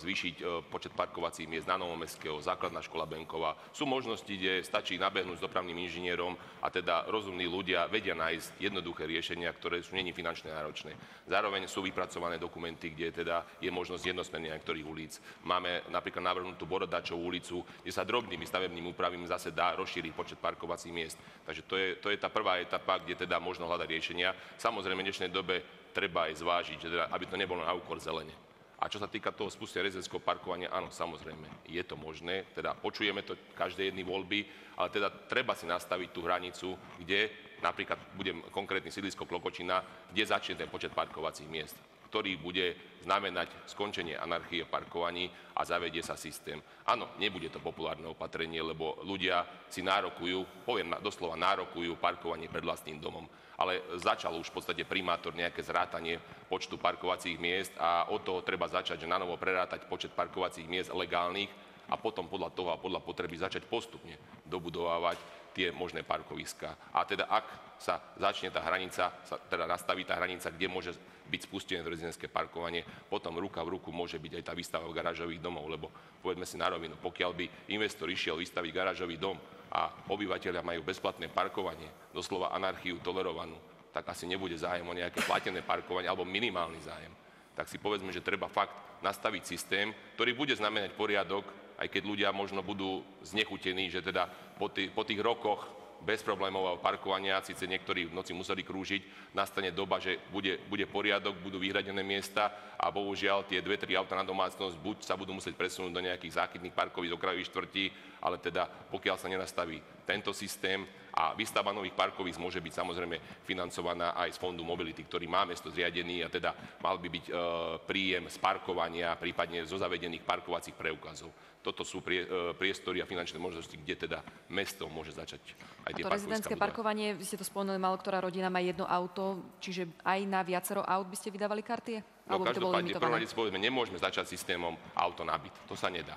zvýšiť e, počet parkovacích miest na Novomestského, základná škola Benková. Sú možnosti, kde stačí nabehnúť s dopravným inžinierom a teda rozumní ľudia vedia nájsť jednoduché riešenia, ktoré sú není finančne náročné. Zároveň sú vypracované dokumenty, kde teda je možnosť jednosmernia niektorých ulic. Máme napríklad navrhnutú Borodačovú ulicu, kde sa drobnými stavebnými úpravami zase dá rozšíriť počet parkovacích miest. Takže to je, to je tá prvá etapa, kde teda možno hľadať riešenia. Samozrejme, v dnešnej dobe treba aj zvážiť, teda, aby to nebolo na úkor zelene. A čo sa týka toho spustenia rezidentského parkovania, áno, samozrejme, je to možné, teda počujeme to každé jedny voľby, ale teda treba si nastaviť tú hranicu, kde napríklad budem konkrétny sídlisko Klokočina, kde začne ten počet parkovacích miest ktorý bude znamenať skončenie anarchie v parkovaní a zavedie sa systém. Áno, nebude to populárne opatrenie, lebo ľudia si nárokujú, poviem doslova nárokujú parkovanie pred vlastným domom. Ale začal už v podstate primátor nejaké zrátanie počtu parkovacích miest a od toho treba začať, že na novo prerátať počet parkovacích miest legálnych a potom podľa toho a podľa potreby začať postupne dobudovávať tie možné parkoviska. A teda ak sa začne tá hranica, sa teda nastaví tá hranica, kde môže byť spustené rezidentské parkovanie, potom ruka v ruku môže byť aj tá výstava garážových domov, lebo povedzme si na rovinu, pokiaľ by investor išiel vystaviť garážový dom a obyvateľia majú bezplatné parkovanie, doslova anarchiu tolerovanú, tak asi nebude zájem o nejaké platené parkovanie alebo minimálny zájem. Tak si povedzme, že treba fakt nastaviť systém, ktorý bude znamenať poriadok aj keď ľudia možno budú znechutení, že teda po, tých, po tých rokoch bezproblémového parkovania, síce niektorí v noci museli krúžiť, nastane doba, že bude, bude poriadok, budú vyhradené miesta a bohužiaľ tie dve, tri auta na domácnosť buď sa budú musieť presunúť do nejakých záchytných parkovíc okrajových štvrtí, ale teda pokiaľ sa nenastaví tento systém a výstava nových parkovíc môže byť samozrejme financovaná aj z Fondu Mobility, ktorý má mesto zriadený a teda mal by byť e, príjem z parkovania, prípadne zo zavedených parkovacích preukazov toto sú prie, e, priestory a finančné možnosti, kde teda mesto môže začať aj tie a to rezidentské parkovanie, vy ste to spomenuli, malo ktorá rodina má jedno auto, čiže aj na viacero aut by ste vydávali karty? No každopádne, v prvom rade si povedzme, nemôžeme začať systémom auto nabyt. To sa nedá.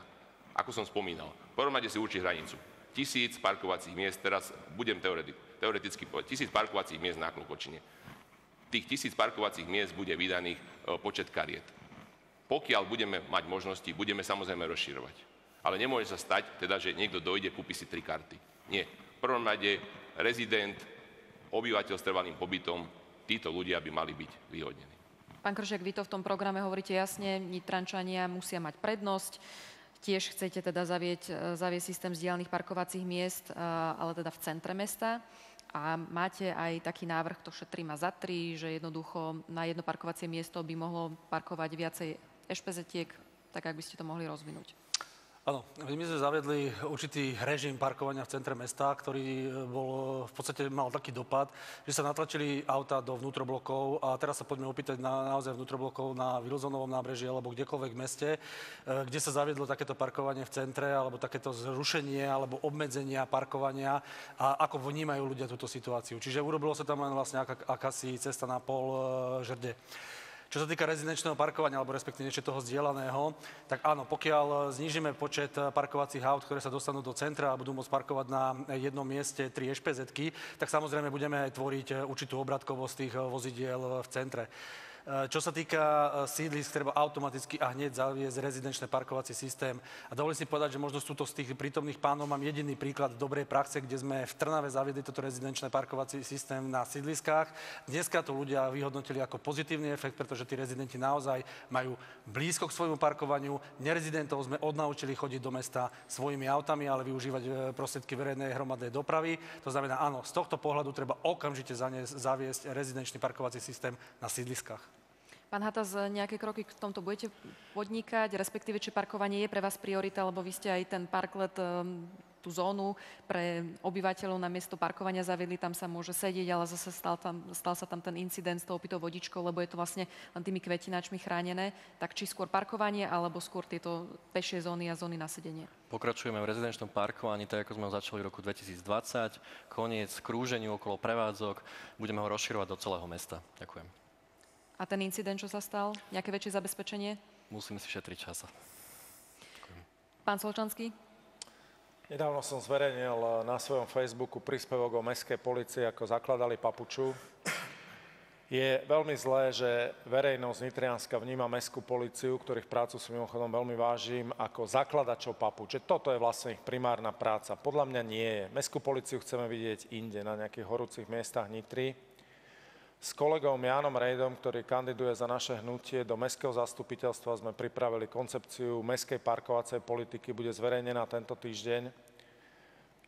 Ako som spomínal, v prvom rade si určiť hranicu. Tisíc parkovacích miest, teraz budem teoreti, teoreticky povedať, tisíc parkovacích miest na Klokočine. Tých tisíc parkovacích miest bude vydaných e, počet kariet. Pokiaľ budeme mať možnosti, budeme samozrejme rozširovať. Ale nemôže sa stať, teda, že niekto dojde, kúpi si tri karty. Nie. V prvom rade rezident, obyvateľ s trvalým pobytom, títo ľudia by mali byť vyhodnení. Pán Kršiak, vy to v tom programe hovoríte jasne, Nitrančania musia mať prednosť. Tiež chcete teda zavieť, zavieť systém vzdialených parkovacích miest, ale teda v centre mesta. A máte aj taký návrh, to šetrím a za tri, že jednoducho na jedno parkovacie miesto by mohlo parkovať viacej ešpezetiek, tak ak by ste to mohli rozvinúť. Áno, my sme zavedli určitý režim parkovania v centre mesta, ktorý e, bol, v podstate mal taký dopad, že sa natlačili auta do vnútroblokov a teraz sa poďme opýtať na, naozaj vnútroblokov na Vilzonovom nábreží alebo kdekoľvek v meste, e, kde sa zaviedlo takéto parkovanie v centre alebo takéto zrušenie alebo obmedzenia parkovania a ako vnímajú ľudia túto situáciu. Čiže urobilo sa tam len vlastne aká, akási cesta na pol e, žrde. Čo sa týka rezidenčného parkovania, alebo respektíve niečo toho zdieľaného, tak áno, pokiaľ znížime počet parkovacích aut, ktoré sa dostanú do centra a budú môcť parkovať na jednom mieste tri ešpz tak samozrejme budeme aj tvoriť určitú obratkovosť tých vozidiel v centre. Eh, čo sa týka eh, sídlisk, treba automaticky a hneď zaviesť rezidenčný parkovací systém. A dovolím si povedať, že možno sú to z tých prítomných pánov mám jediný príklad dobrej praxe, kde sme v Trnave zaviedli toto rezidenčné parkovací systém na sídliskách. Dneska to ľudia vyhodnotili ako pozitívny efekt, pretože tí rezidenti naozaj majú blízko k svojmu parkovaniu. Nerezidentov sme odnaučili chodiť do mesta svojimi autami, ale využívať eh, prostriedky verejnej hromadnej dopravy. To znamená, áno, z tohto pohľadu treba okamžite zaviesť rezidenčný parkovací systém na sídliskách. Pán Hatas, nejaké kroky k tomto budete podnikať, respektíve či parkovanie je pre vás priorita, lebo vy ste aj ten parklet, ehm, tú zónu pre obyvateľov na miesto parkovania zaviedli, tam sa môže sedieť, ale zase stal, tam, stal sa tam ten incident s tou opitou vodičkou, lebo je to vlastne len tými kvetináčmi chránené. Tak či skôr parkovanie, alebo skôr tieto pešie zóny a zóny na sedenie? Pokračujeme v rezidenčnom parkovaní, tak ako sme ho začali v roku 2020. Koniec krúženiu okolo prevádzok. Budeme ho rozširovať do celého mesta. Ďakujem. A ten incident, čo sa stal? Nejaké väčšie zabezpečenie? Musíme si šetriť časa. Pán Solčanský? Nedávno som zverejnil na svojom Facebooku príspevok o mestskej policii, ako zakladali papuču. Je veľmi zlé, že verejnosť Nitrianska vníma mestskú policiu, ktorých prácu si mimochodom veľmi vážim, ako zakladačov papuče. Toto je vlastne ich primárna práca. Podľa mňa nie je. Mestskú policiu chceme vidieť inde, na nejakých horúcich miestach Nitry s kolegom Jánom Rejdom, ktorý kandiduje za naše hnutie do Mestského zastupiteľstva, sme pripravili koncepciu mestskej parkovacej politiky, bude zverejnená tento týždeň.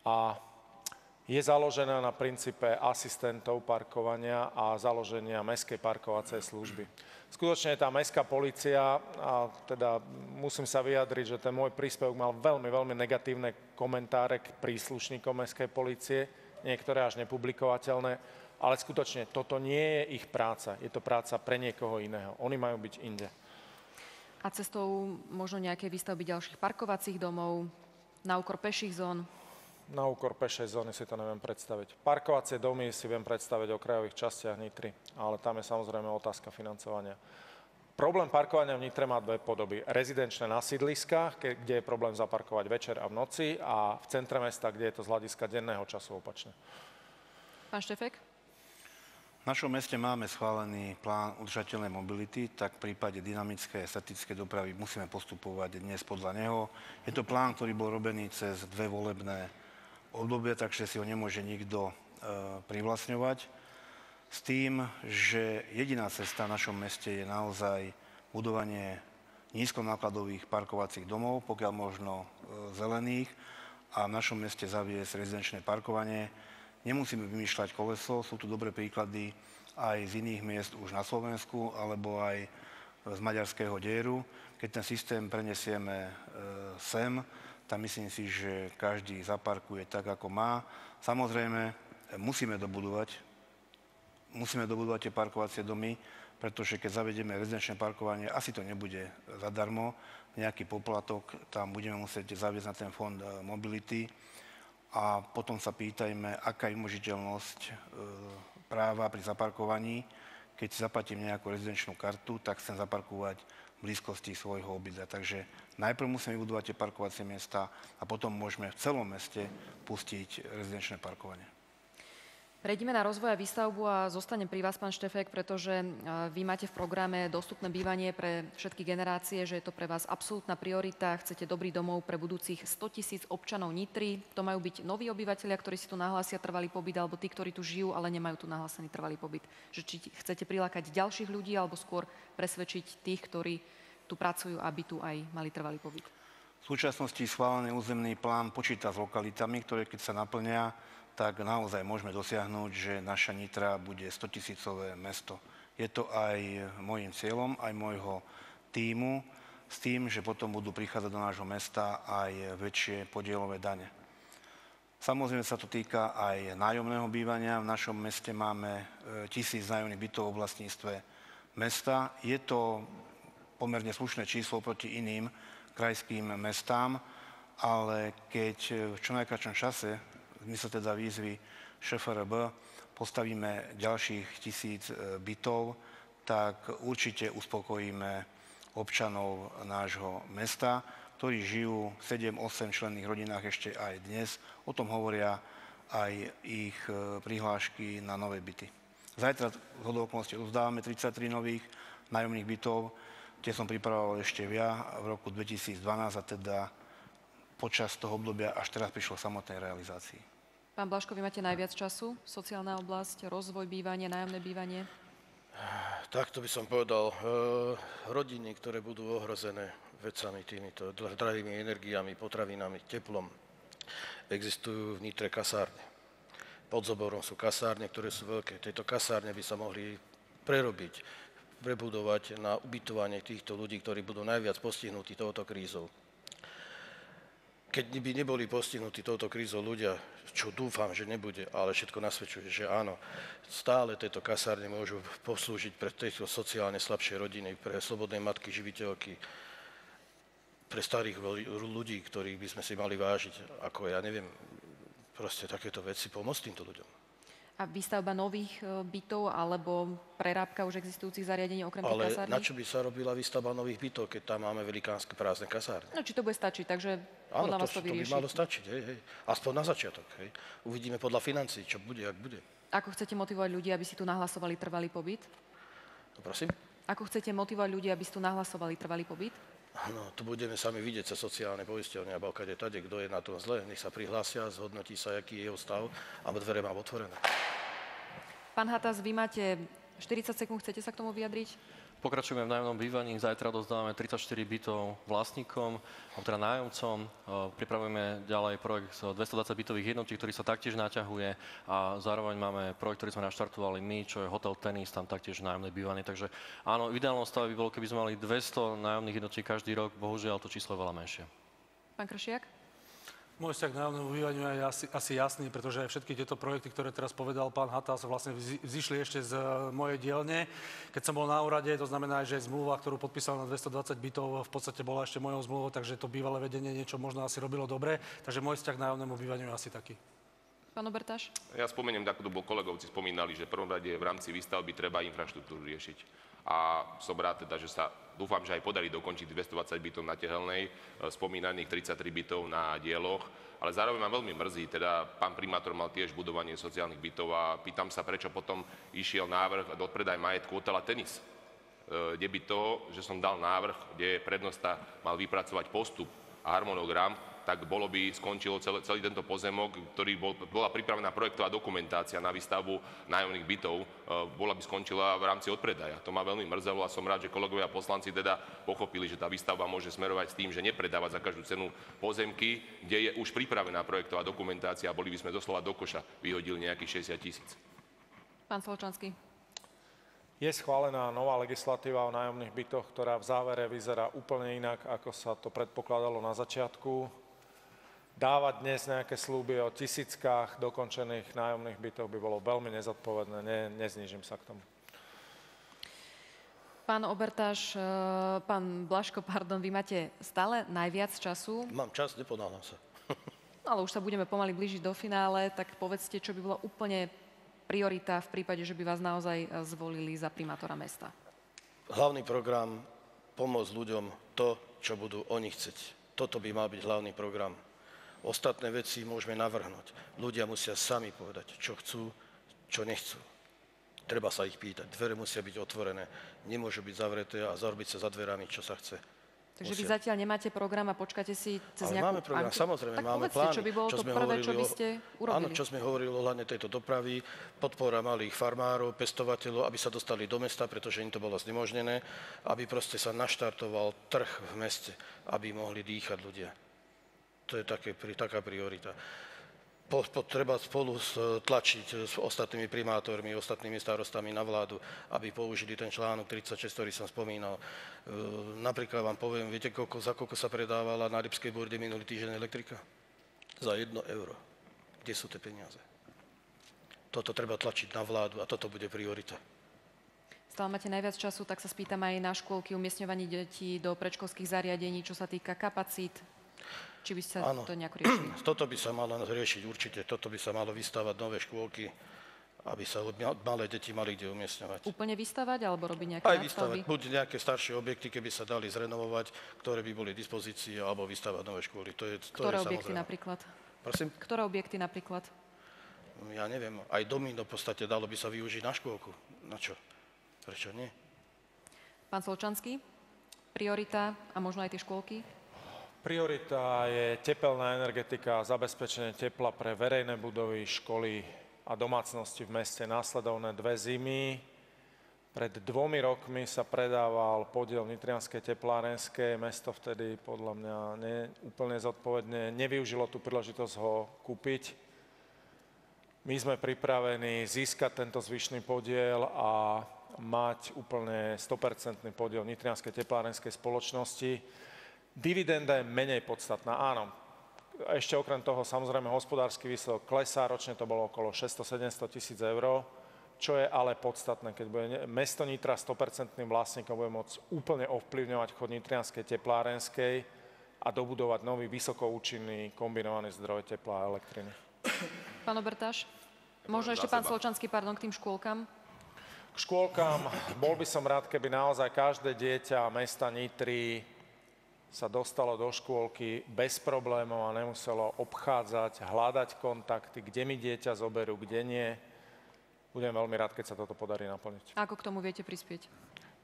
A je založená na princípe asistentov parkovania a založenia mestskej parkovacej služby. Skutočne tá mestská policia, a teda musím sa vyjadriť, že ten môj príspevok mal veľmi, veľmi negatívne komentáre k príslušníkom mestskej policie, niektoré až nepublikovateľné, ale skutočne toto nie je ich práca, je to práca pre niekoho iného. Oni majú byť inde. A cestou možno nejaké výstavby ďalších parkovacích domov, na úkor peších zón? na úkor pešej zóny si to neviem predstaviť. Parkovacie domy si viem predstaviť o krajových častiach Nitry, ale tam je samozrejme otázka financovania. Problém parkovania v Nitre má dve podoby. Rezidenčné na sídliskách, kde je problém zaparkovať večer a v noci a v centre mesta, kde je to z hľadiska denného času opačne. Pán Štefek? V našom meste máme schválený plán udržateľnej mobility, tak v prípade dynamickej a statickej dopravy musíme postupovať dnes podľa neho. Je to plán, ktorý bol robený cez dve volebné obdobie, takže si ho nemôže nikto e, privlastňovať. S tým, že jediná cesta v našom meste je naozaj budovanie nízkonákladových parkovacích domov, pokiaľ možno e, zelených, a v našom meste zaviesť rezidenčné parkovanie. Nemusíme vymýšľať koleso, sú tu dobré príklady aj z iných miest už na Slovensku, alebo aj z maďarského dieru. Keď ten systém prenesieme e, sem, tam myslím si, že každý zaparkuje tak, ako má. Samozrejme, musíme dobudovať, musíme dobudovať tie parkovacie domy, pretože keď zavedieme rezidenčné parkovanie, asi to nebude zadarmo, nejaký poplatok tam budeme musieť zaviesť na ten fond e, mobility a potom sa pýtajme, aká je možiteľnosť e, práva pri zaparkovaní. Keď si zaplatím nejakú rezidenčnú kartu, tak chcem zaparkovať blízkosti svojho obydlia. Takže najprv musíme vybudovať tie parkovacie miesta a potom môžeme v celom meste pustiť rezidenčné parkovanie. Prejdeme na rozvoj a výstavbu a zostanem pri vás, pán Štefek, pretože e, vy máte v programe dostupné bývanie pre všetky generácie, že je to pre vás absolútna priorita. Chcete dobrý domov pre budúcich 100 tisíc občanov Nitry. To majú byť noví obyvateľia, ktorí si tu nahlásia trvalý pobyt, alebo tí, ktorí tu žijú, ale nemajú tu nahlásený trvalý pobyt. Že či chcete prilákať ďalších ľudí, alebo skôr presvedčiť tých, ktorí tu pracujú, aby tu aj mali trvalý pobyt. V súčasnosti schválený územný plán počíta s lokalitami, ktoré keď sa naplnia, tak naozaj môžeme dosiahnuť, že naša Nitra bude 100 tisícové mesto. Je to aj môjim cieľom, aj môjho týmu, s tým, že potom budú prichádzať do nášho mesta aj väčšie podielové dane. Samozrejme sa to týka aj nájomného bývania. V našom meste máme e, tisíc nájomných bytov v vlastníctve mesta. Je to pomerne slušné číslo proti iným krajským mestám, ale keď v čo najkračom čase zmysle teda výzvy ŠFRB postavíme ďalších tisíc e, bytov, tak určite uspokojíme občanov nášho mesta, ktorí žijú v 7-8 členných rodinách ešte aj dnes. O tom hovoria aj ich e, prihlášky na nové byty. Zajtra z okolností rozdávame 33 nových nájomných bytov. Tie som pripravoval ešte ja v roku 2012 a teda počas toho obdobia až teraz prišlo k samotnej realizácii. Pán Blaško, vy máte najviac času? Sociálna oblasť, rozvoj bývanie, nájomné bývanie? Takto by som povedal, e, rodiny, ktoré budú ohrozené vecami týmito drahými energiami, potravinami, teplom, existujú v Nitre kasárne. Pod Zoborom sú kasárne, ktoré sú veľké. Tieto kasárne by sa mohli prerobiť, prebudovať na ubytovanie týchto ľudí, ktorí budú najviac postihnutí touto krízou. Keď by neboli postihnutí touto krízou ľudia, čo dúfam, že nebude, ale všetko nasvedčuje, že áno, stále tieto kasárne môžu poslúžiť pre tieto sociálne slabšie rodiny, pre slobodné matky, živiteľky, pre starých ľudí, ktorých by sme si mali vážiť, ako ja neviem, proste takéto veci, pomôcť týmto ľuďom. A výstavba nových e, bytov alebo prerábka už existujúcich zariadení okrem Ale kasární? na čo by sa robila výstavba nových bytov, keď tam máme velikánske prázdne kasárne? No, či to bude stačiť, takže podľa Áno, vás to, to, to by malo stačiť, hej, hej. Aspoň na začiatok, hej. Uvidíme podľa financí, čo bude, ak bude. Ako chcete motivovať ľudí, aby si tu nahlasovali trvalý pobyt? No, prosím? Ako chcete motivovať ľudí, aby si tu nahlasovali trvalý pobyt? No, tu budeme sami vidieť sa sociálne poisťovne a balkade tade, kto je na tom zle, nech sa prihlásia, zhodnotí sa, aký je jeho stav a dvere mám otvorené. Pán Hatas, vy máte 40 sekúnd, chcete sa k tomu vyjadriť? Pokračujeme v nájomnom bývaní. Zajtra dozdávame 34 bytov vlastníkom, teda nájomcom. Pripravujeme ďalej projekt 220 bytových jednotí, ktorý sa taktiež naťahuje a zároveň máme projekt, ktorý sme naštartovali my, čo je hotel tenis, tam taktiež nájomné bývanie. Takže áno, v ideálnom stave by bolo, keby sme mali 200 nájomných jednotí každý rok, bohužiaľ to číslo je veľa menšie. Pán Kršiak? Môj vzťah k nájomnému bývaniu je asi, asi jasný, pretože všetky tieto projekty, ktoré teraz povedal pán Hatas, vlastne vzýšli ešte z e, mojej dielne. Keď som bol na úrade, to znamená, že zmluva, ktorú podpísal na 220 bytov, v podstate bola ešte mojou zmluvou, takže to bývalé vedenie niečo možno asi robilo dobre. Takže môj vzťah k nájomnému bývaniu je asi taký. Pán Obertáš? Ja spomeniem, to bol kolegovci spomínali, že v prvom rade v rámci výstavby treba infraštruktúru riešiť a som rád teda, že sa dúfam, že aj podarí dokončiť 220 bytov na Tehelnej, e, spomínaných 33 bytov na dieloch, ale zároveň ma veľmi mrzí, teda pán primátor mal tiež budovanie sociálnych bytov a pýtam sa, prečo potom išiel návrh do predaj majetku hotela Tenis, e, kde by to, že som dal návrh, kde prednosta mal vypracovať postup a harmonogram, tak bolo by skončilo celý, celý tento pozemok, ktorý bol, bola pripravená projektová dokumentácia na výstavbu nájomných bytov, e, bola by skončila v rámci odpredaja. To ma veľmi mrzelo a som rád, že kolegovia poslanci teda pochopili, že tá výstavba môže smerovať s tým, že nepredávať za každú cenu pozemky, kde je už pripravená projektová dokumentácia a boli by sme doslova do koša vyhodili nejakých 60 tisíc. Pán Solčanský. Je schválená nová legislatíva o nájomných bytoch, ktorá v závere vyzerá úplne inak, ako sa to predpokladalo na začiatku dávať dnes nejaké slúby o tisíckách dokončených nájomných bytov by bolo veľmi nezodpovedné. Ne, neznížim sa k tomu. Pán Obertáš, e, pán Blaško, pardon, vy máte stále najviac času. Mám čas, neponáhľam sa. ale už sa budeme pomaly blížiť do finále, tak povedzte, čo by bola úplne priorita v prípade, že by vás naozaj e, zvolili za primátora mesta. Hlavný program, pomôcť ľuďom to, čo budú oni chceť. Toto by mal byť hlavný program Ostatné veci môžeme navrhnúť. Ľudia musia sami povedať, čo chcú, čo nechcú. Treba sa ich pýtať. Dvere musia byť otvorené. Nemôžu byť zavreté a zarobiť sa za dverami, čo sa chce. Takže musia. vy zatiaľ nemáte program a počkáte si cez Ale nejakú... máme program, anky... samozrejme, tak máme plány. čo by bolo čo to sme prvé, čo by ste urobili. Áno, čo sme hovorili ohľadne tejto dopravy, podpora malých farmárov, pestovateľov, aby sa dostali do mesta, pretože im to bolo znemožnené, aby proste sa naštartoval trh v meste, aby mohli dýchať ľudia. To je také, taká priorita. Po, po, treba spolu tlačiť s ostatnými primátormi, ostatnými starostami na vládu, aby použili ten článok 36, ktorý som spomínal. E, napríklad vám poviem, viete, koľko, za koľko sa predávala na Rybskej burde minulý týždeň elektrika? Za jedno euro. Kde sú tie peniaze? Toto treba tlačiť na vládu a toto bude priorita. Stále máte najviac času, tak sa spýtam aj na škôlky, umiestňovanie detí do predškolských zariadení, čo sa týka kapacít, či by sa ano. to nejako riešili? Toto by sa malo riešiť určite. Toto by sa malo vystavať nové škôlky, aby sa malé deti mali kde umiestňovať. Úplne vystavať alebo robiť nejaké Aj vystavať. Buď nejaké staršie objekty, keby sa dali zrenovovať, ktoré by boli v dispozícii, alebo vystavať nové školy. To je, to Ktoré je objekty samozrejme. napríklad? Prosím? Ktoré objekty napríklad? Ja neviem. Aj domino v podstate dalo by sa využiť na škôlku. Na čo? Prečo nie? Pán Solčanský, priorita a možno aj tie škôlky? Priorita je tepelná energetika a zabezpečenie tepla pre verejné budovy, školy a domácnosti v meste. Následovné dve zimy. Pred dvomi rokmi sa predával podiel Nitrianskej teplárenskej. Mesto vtedy podľa mňa ne, úplne zodpovedne nevyužilo tú príležitosť ho kúpiť. My sme pripravení získať tento zvyšný podiel a mať úplne 100% podiel Nitrianskej teplárenskej spoločnosti. Dividenda je menej podstatná, áno. Ešte okrem toho, samozrejme, hospodársky výsledok klesá, ročne to bolo okolo 600-700 tisíc eur, čo je ale podstatné, keď bude mesto Nitra 100% vlastníkom, bude môcť úplne ovplyvňovať chod Nitrianskej teplárenskej a dobudovať nový vysokoučinný kombinovaný zdroj tepla a elektriny. Pán Obertáš, možno ešte pán Solčanský, pardon, k tým škôlkam. K škôlkam bol by som rád, keby naozaj každé dieťa mesta Nitry sa dostalo do škôlky bez problémov a nemuselo obchádzať, hľadať kontakty, kde mi dieťa zoberú, kde nie. Budem veľmi rád, keď sa toto podarí naplniť. Ako k tomu viete prispieť?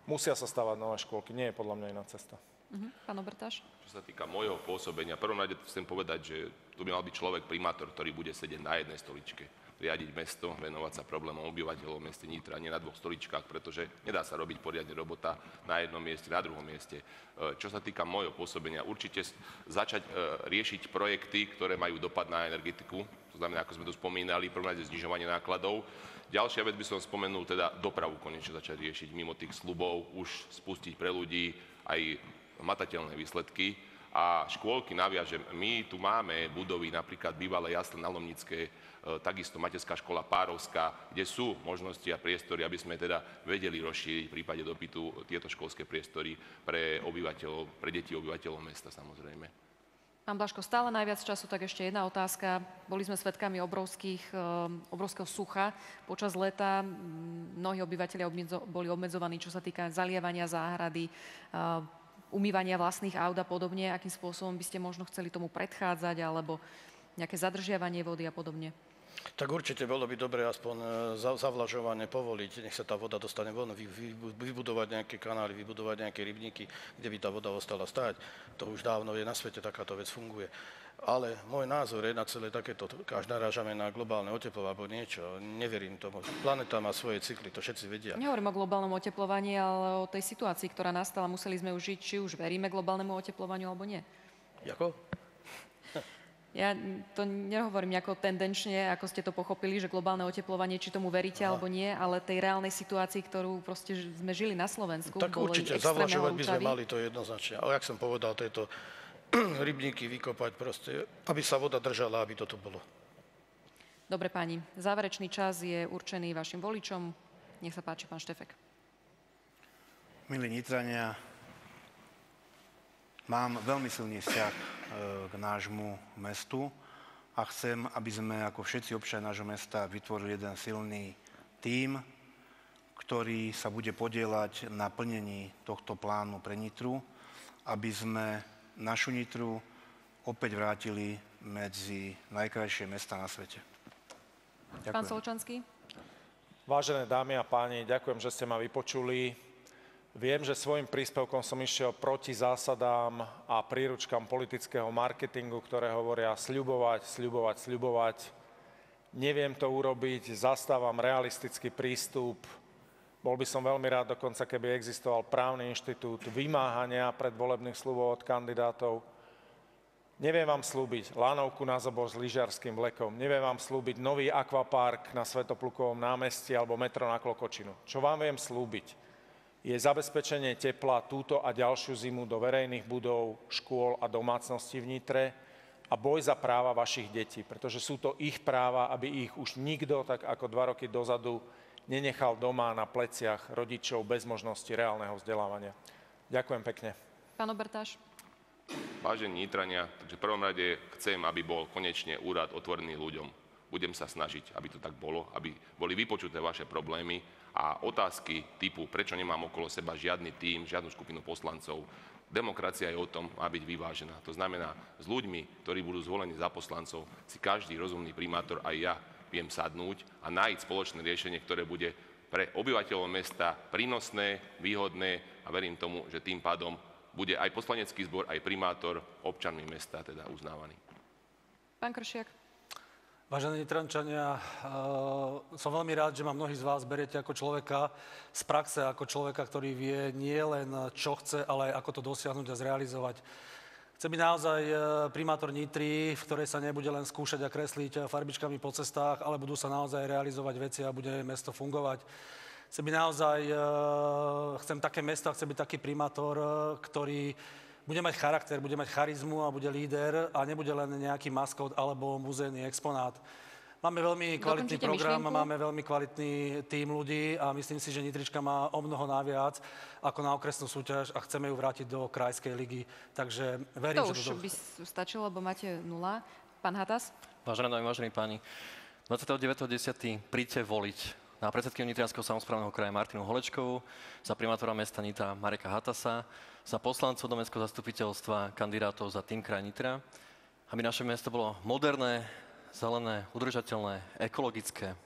Musia sa stavať nové škôlky, nie je podľa mňa iná cesta. Uh-huh. Pán Obertáš? Čo sa týka môjho pôsobenia, prvom rade chcem povedať, že tu by mal byť človek, primátor, ktorý bude sedieť na jednej stoličke. Riadiť mesto, venovať sa problémom obyvateľov v meste Nitra, nie na dvoch stoličkách, pretože nedá sa robiť poriadne robota na jednom mieste, na druhom mieste. E, čo sa týka môjho pôsobenia, určite začať e, riešiť projekty, ktoré majú dopad na energetiku, to znamená, ako sme tu spomínali, rade znižovanie nákladov. Ďalšia vec by som spomenul, teda dopravu konečne začať riešiť mimo tých slubov, už spustiť pre ľudí aj matateľné výsledky a škôlky naviažem. My tu máme budovy, napríklad bývalé jasle na Lomnické, e, takisto materská škola Párovská, kde sú možnosti a priestory, aby sme teda vedeli rozšíriť v prípade dopytu tieto školské priestory pre obyvateľov, pre deti obyvateľov mesta samozrejme. Pán Blaško, stále najviac času, tak ešte jedna otázka. Boli sme svedkami obrovských, e, obrovského sucha. Počas leta mnohí obyvateľia boli obmedzovaní, čo sa týka zalievania záhrady, e, umývania vlastných aut a podobne, akým spôsobom by ste možno chceli tomu predchádzať, alebo nejaké zadržiavanie vody a podobne? Tak určite bolo by dobre aspoň e, zavlažovanie povoliť, nech sa tá voda dostane von, vybudovať nejaké kanály, vybudovať nejaké rybníky, kde by tá voda ostala stáť. To už dávno je na svete, takáto vec funguje. Ale môj názor je na celé takéto, až narážame na globálne oteplovanie alebo niečo, neverím tomu. Planeta má svoje cykly, to všetci vedia. Nehovorím o globálnom oteplovaní, ale o tej situácii, ktorá nastala. Museli sme už žiť, či už veríme globálnemu oteplovaniu alebo nie. Jako? Ja to nehovorím nejako tendenčne, ako ste to pochopili, že globálne oteplovanie, či tomu veríte Aha. alebo nie, ale tej reálnej situácii, ktorú proste sme žili na Slovensku. Tak určite, zavlažovať by sme mali to jednoznačne. Ale jak som povedal, tejto rybníky vykopať proste, aby sa voda držala, aby toto bolo. Dobre páni, záverečný čas je určený vašim voličom. Nech sa páči, pán Štefek. Milí Nitrania, mám veľmi silný vzťah k nášmu mestu a chcem, aby sme ako všetci občania nášho mesta vytvorili jeden silný tím, ktorý sa bude podielať na plnení tohto plánu pre Nitru, aby sme našu Nitru opäť vrátili medzi najkrajšie mesta na svete. Ďakujem. Pán Solčanský. Vážené dámy a páni, ďakujem, že ste ma vypočuli. Viem, že svojim príspevkom som išiel proti zásadám a príručkám politického marketingu, ktoré hovoria sľubovať, sľubovať, sľubovať. Neviem to urobiť, zastávam realistický prístup, bol by som veľmi rád dokonca, keby existoval právny inštitút vymáhania predvolebných slubov od kandidátov. Neviem vám slúbiť lánovku na zobor s lyžiarským vlekom. Neviem vám slúbiť nový akvapark na Svetoplukovom námestí alebo metro na Klokočinu. Čo vám viem slúbiť, je zabezpečenie tepla túto a ďalšiu zimu do verejných budov, škôl a domácností v Nitre a boj za práva vašich detí, pretože sú to ich práva, aby ich už nikto, tak ako dva roky dozadu, nenechal doma na pleciach rodičov bez možnosti reálneho vzdelávania. Ďakujem pekne. Pán Obertáš. Vážení Nitrania, takže v prvom rade chcem, aby bol konečne úrad otvorený ľuďom. Budem sa snažiť, aby to tak bolo, aby boli vypočuté vaše problémy a otázky typu, prečo nemám okolo seba žiadny tým, žiadnu skupinu poslancov. Demokracia je o tom, má byť vyvážená. To znamená, s ľuďmi, ktorí budú zvolení za poslancov, si každý rozumný primátor, aj ja, viem sadnúť a nájsť spoločné riešenie, ktoré bude pre obyvateľov mesta prínosné, výhodné a verím tomu, že tým pádom bude aj poslanecký zbor, aj primátor občanmi mesta teda uznávaný. Pán Kršiak. Vážení Nitrančania, uh, som veľmi rád, že ma mnohí z vás beriete ako človeka z praxe, ako človeka, ktorý vie nie len čo chce, ale aj ako to dosiahnuť a zrealizovať. Chce byť naozaj e, primátor Nitry, v ktorej sa nebude len skúšať a kresliť e, farbičkami po cestách, ale budú sa naozaj realizovať veci a bude mesto fungovať. Chce byť naozaj, e, chcem také mesto a chce byť taký primátor, ktorý bude mať charakter, bude mať charizmu a bude líder a nebude len nejaký maskot alebo muzejný exponát. Máme veľmi kvalitný Dokončite program, myšlienku. máme veľmi kvalitný tým ľudí a myslím si, že Nitrička má o mnoho naviac ako na okresnú súťaž a chceme ju vrátiť do krajskej ligy. Takže verím, to že... To už by stačilo, lebo máte nula. Pán Hatas? Vážené dámy, vážení páni, 29.10. príďte voliť na predsedkyňu Nitrianského samozprávneho kraja Martinu Holečkovú, za primátora mesta Nitra Mareka Hatasa, za poslancov do mestského zastupiteľstva kandidátov za tým kraj Nitra, aby naše mesto bolo moderné, zelené, udržateľné, ekologické.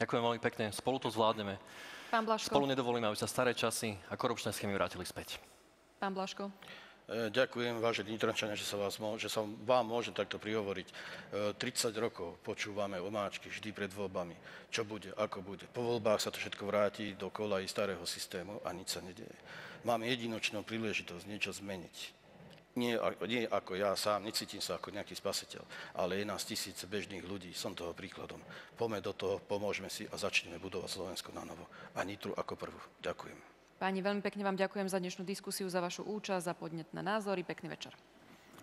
Ďakujem veľmi pekne, spolu to zvládneme. Pán Blaško. Spolu nedovolíme, aby sa staré časy a korupčné schémy vrátili späť. Pán Blaško. E, ďakujem, vážení Nitrančania, že sa, vás, že sa vám môžem takto prihovoriť. 30 e, rokov počúvame omáčky vždy pred voľbami. Čo bude, ako bude. Po voľbách sa to všetko vráti do kolají starého systému a nič sa nedieje. Máme jedinočnú príležitosť niečo zmeniť. Nie, nie ako ja sám, necítim sa ako nejaký spasiteľ, ale je nás tisíce bežných ľudí, som toho príkladom. Poďme do toho, pomôžeme si a začneme budovať Slovensko na novo. A Nitru ako prvú. Ďakujem. Páni, veľmi pekne vám ďakujem za dnešnú diskusiu, za vašu účasť, za podnetné názory. Pekný večer.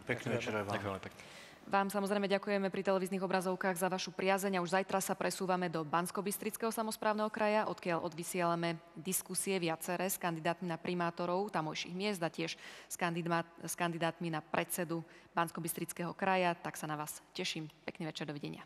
Pekný večer aj vám. Ďakujem pekne. Vám samozrejme ďakujeme pri televíznych obrazovkách za vašu priazeň a už zajtra sa presúvame do Bansko-Bystrického samozprávneho kraja, odkiaľ odvysielame diskusie viaceré s kandidátmi na primátorov tamojších miest a tiež s, kandidát, s kandidátmi na predsedu Bansko-Bystrického kraja. Tak sa na vás teším. Pekný večer, dovidenia.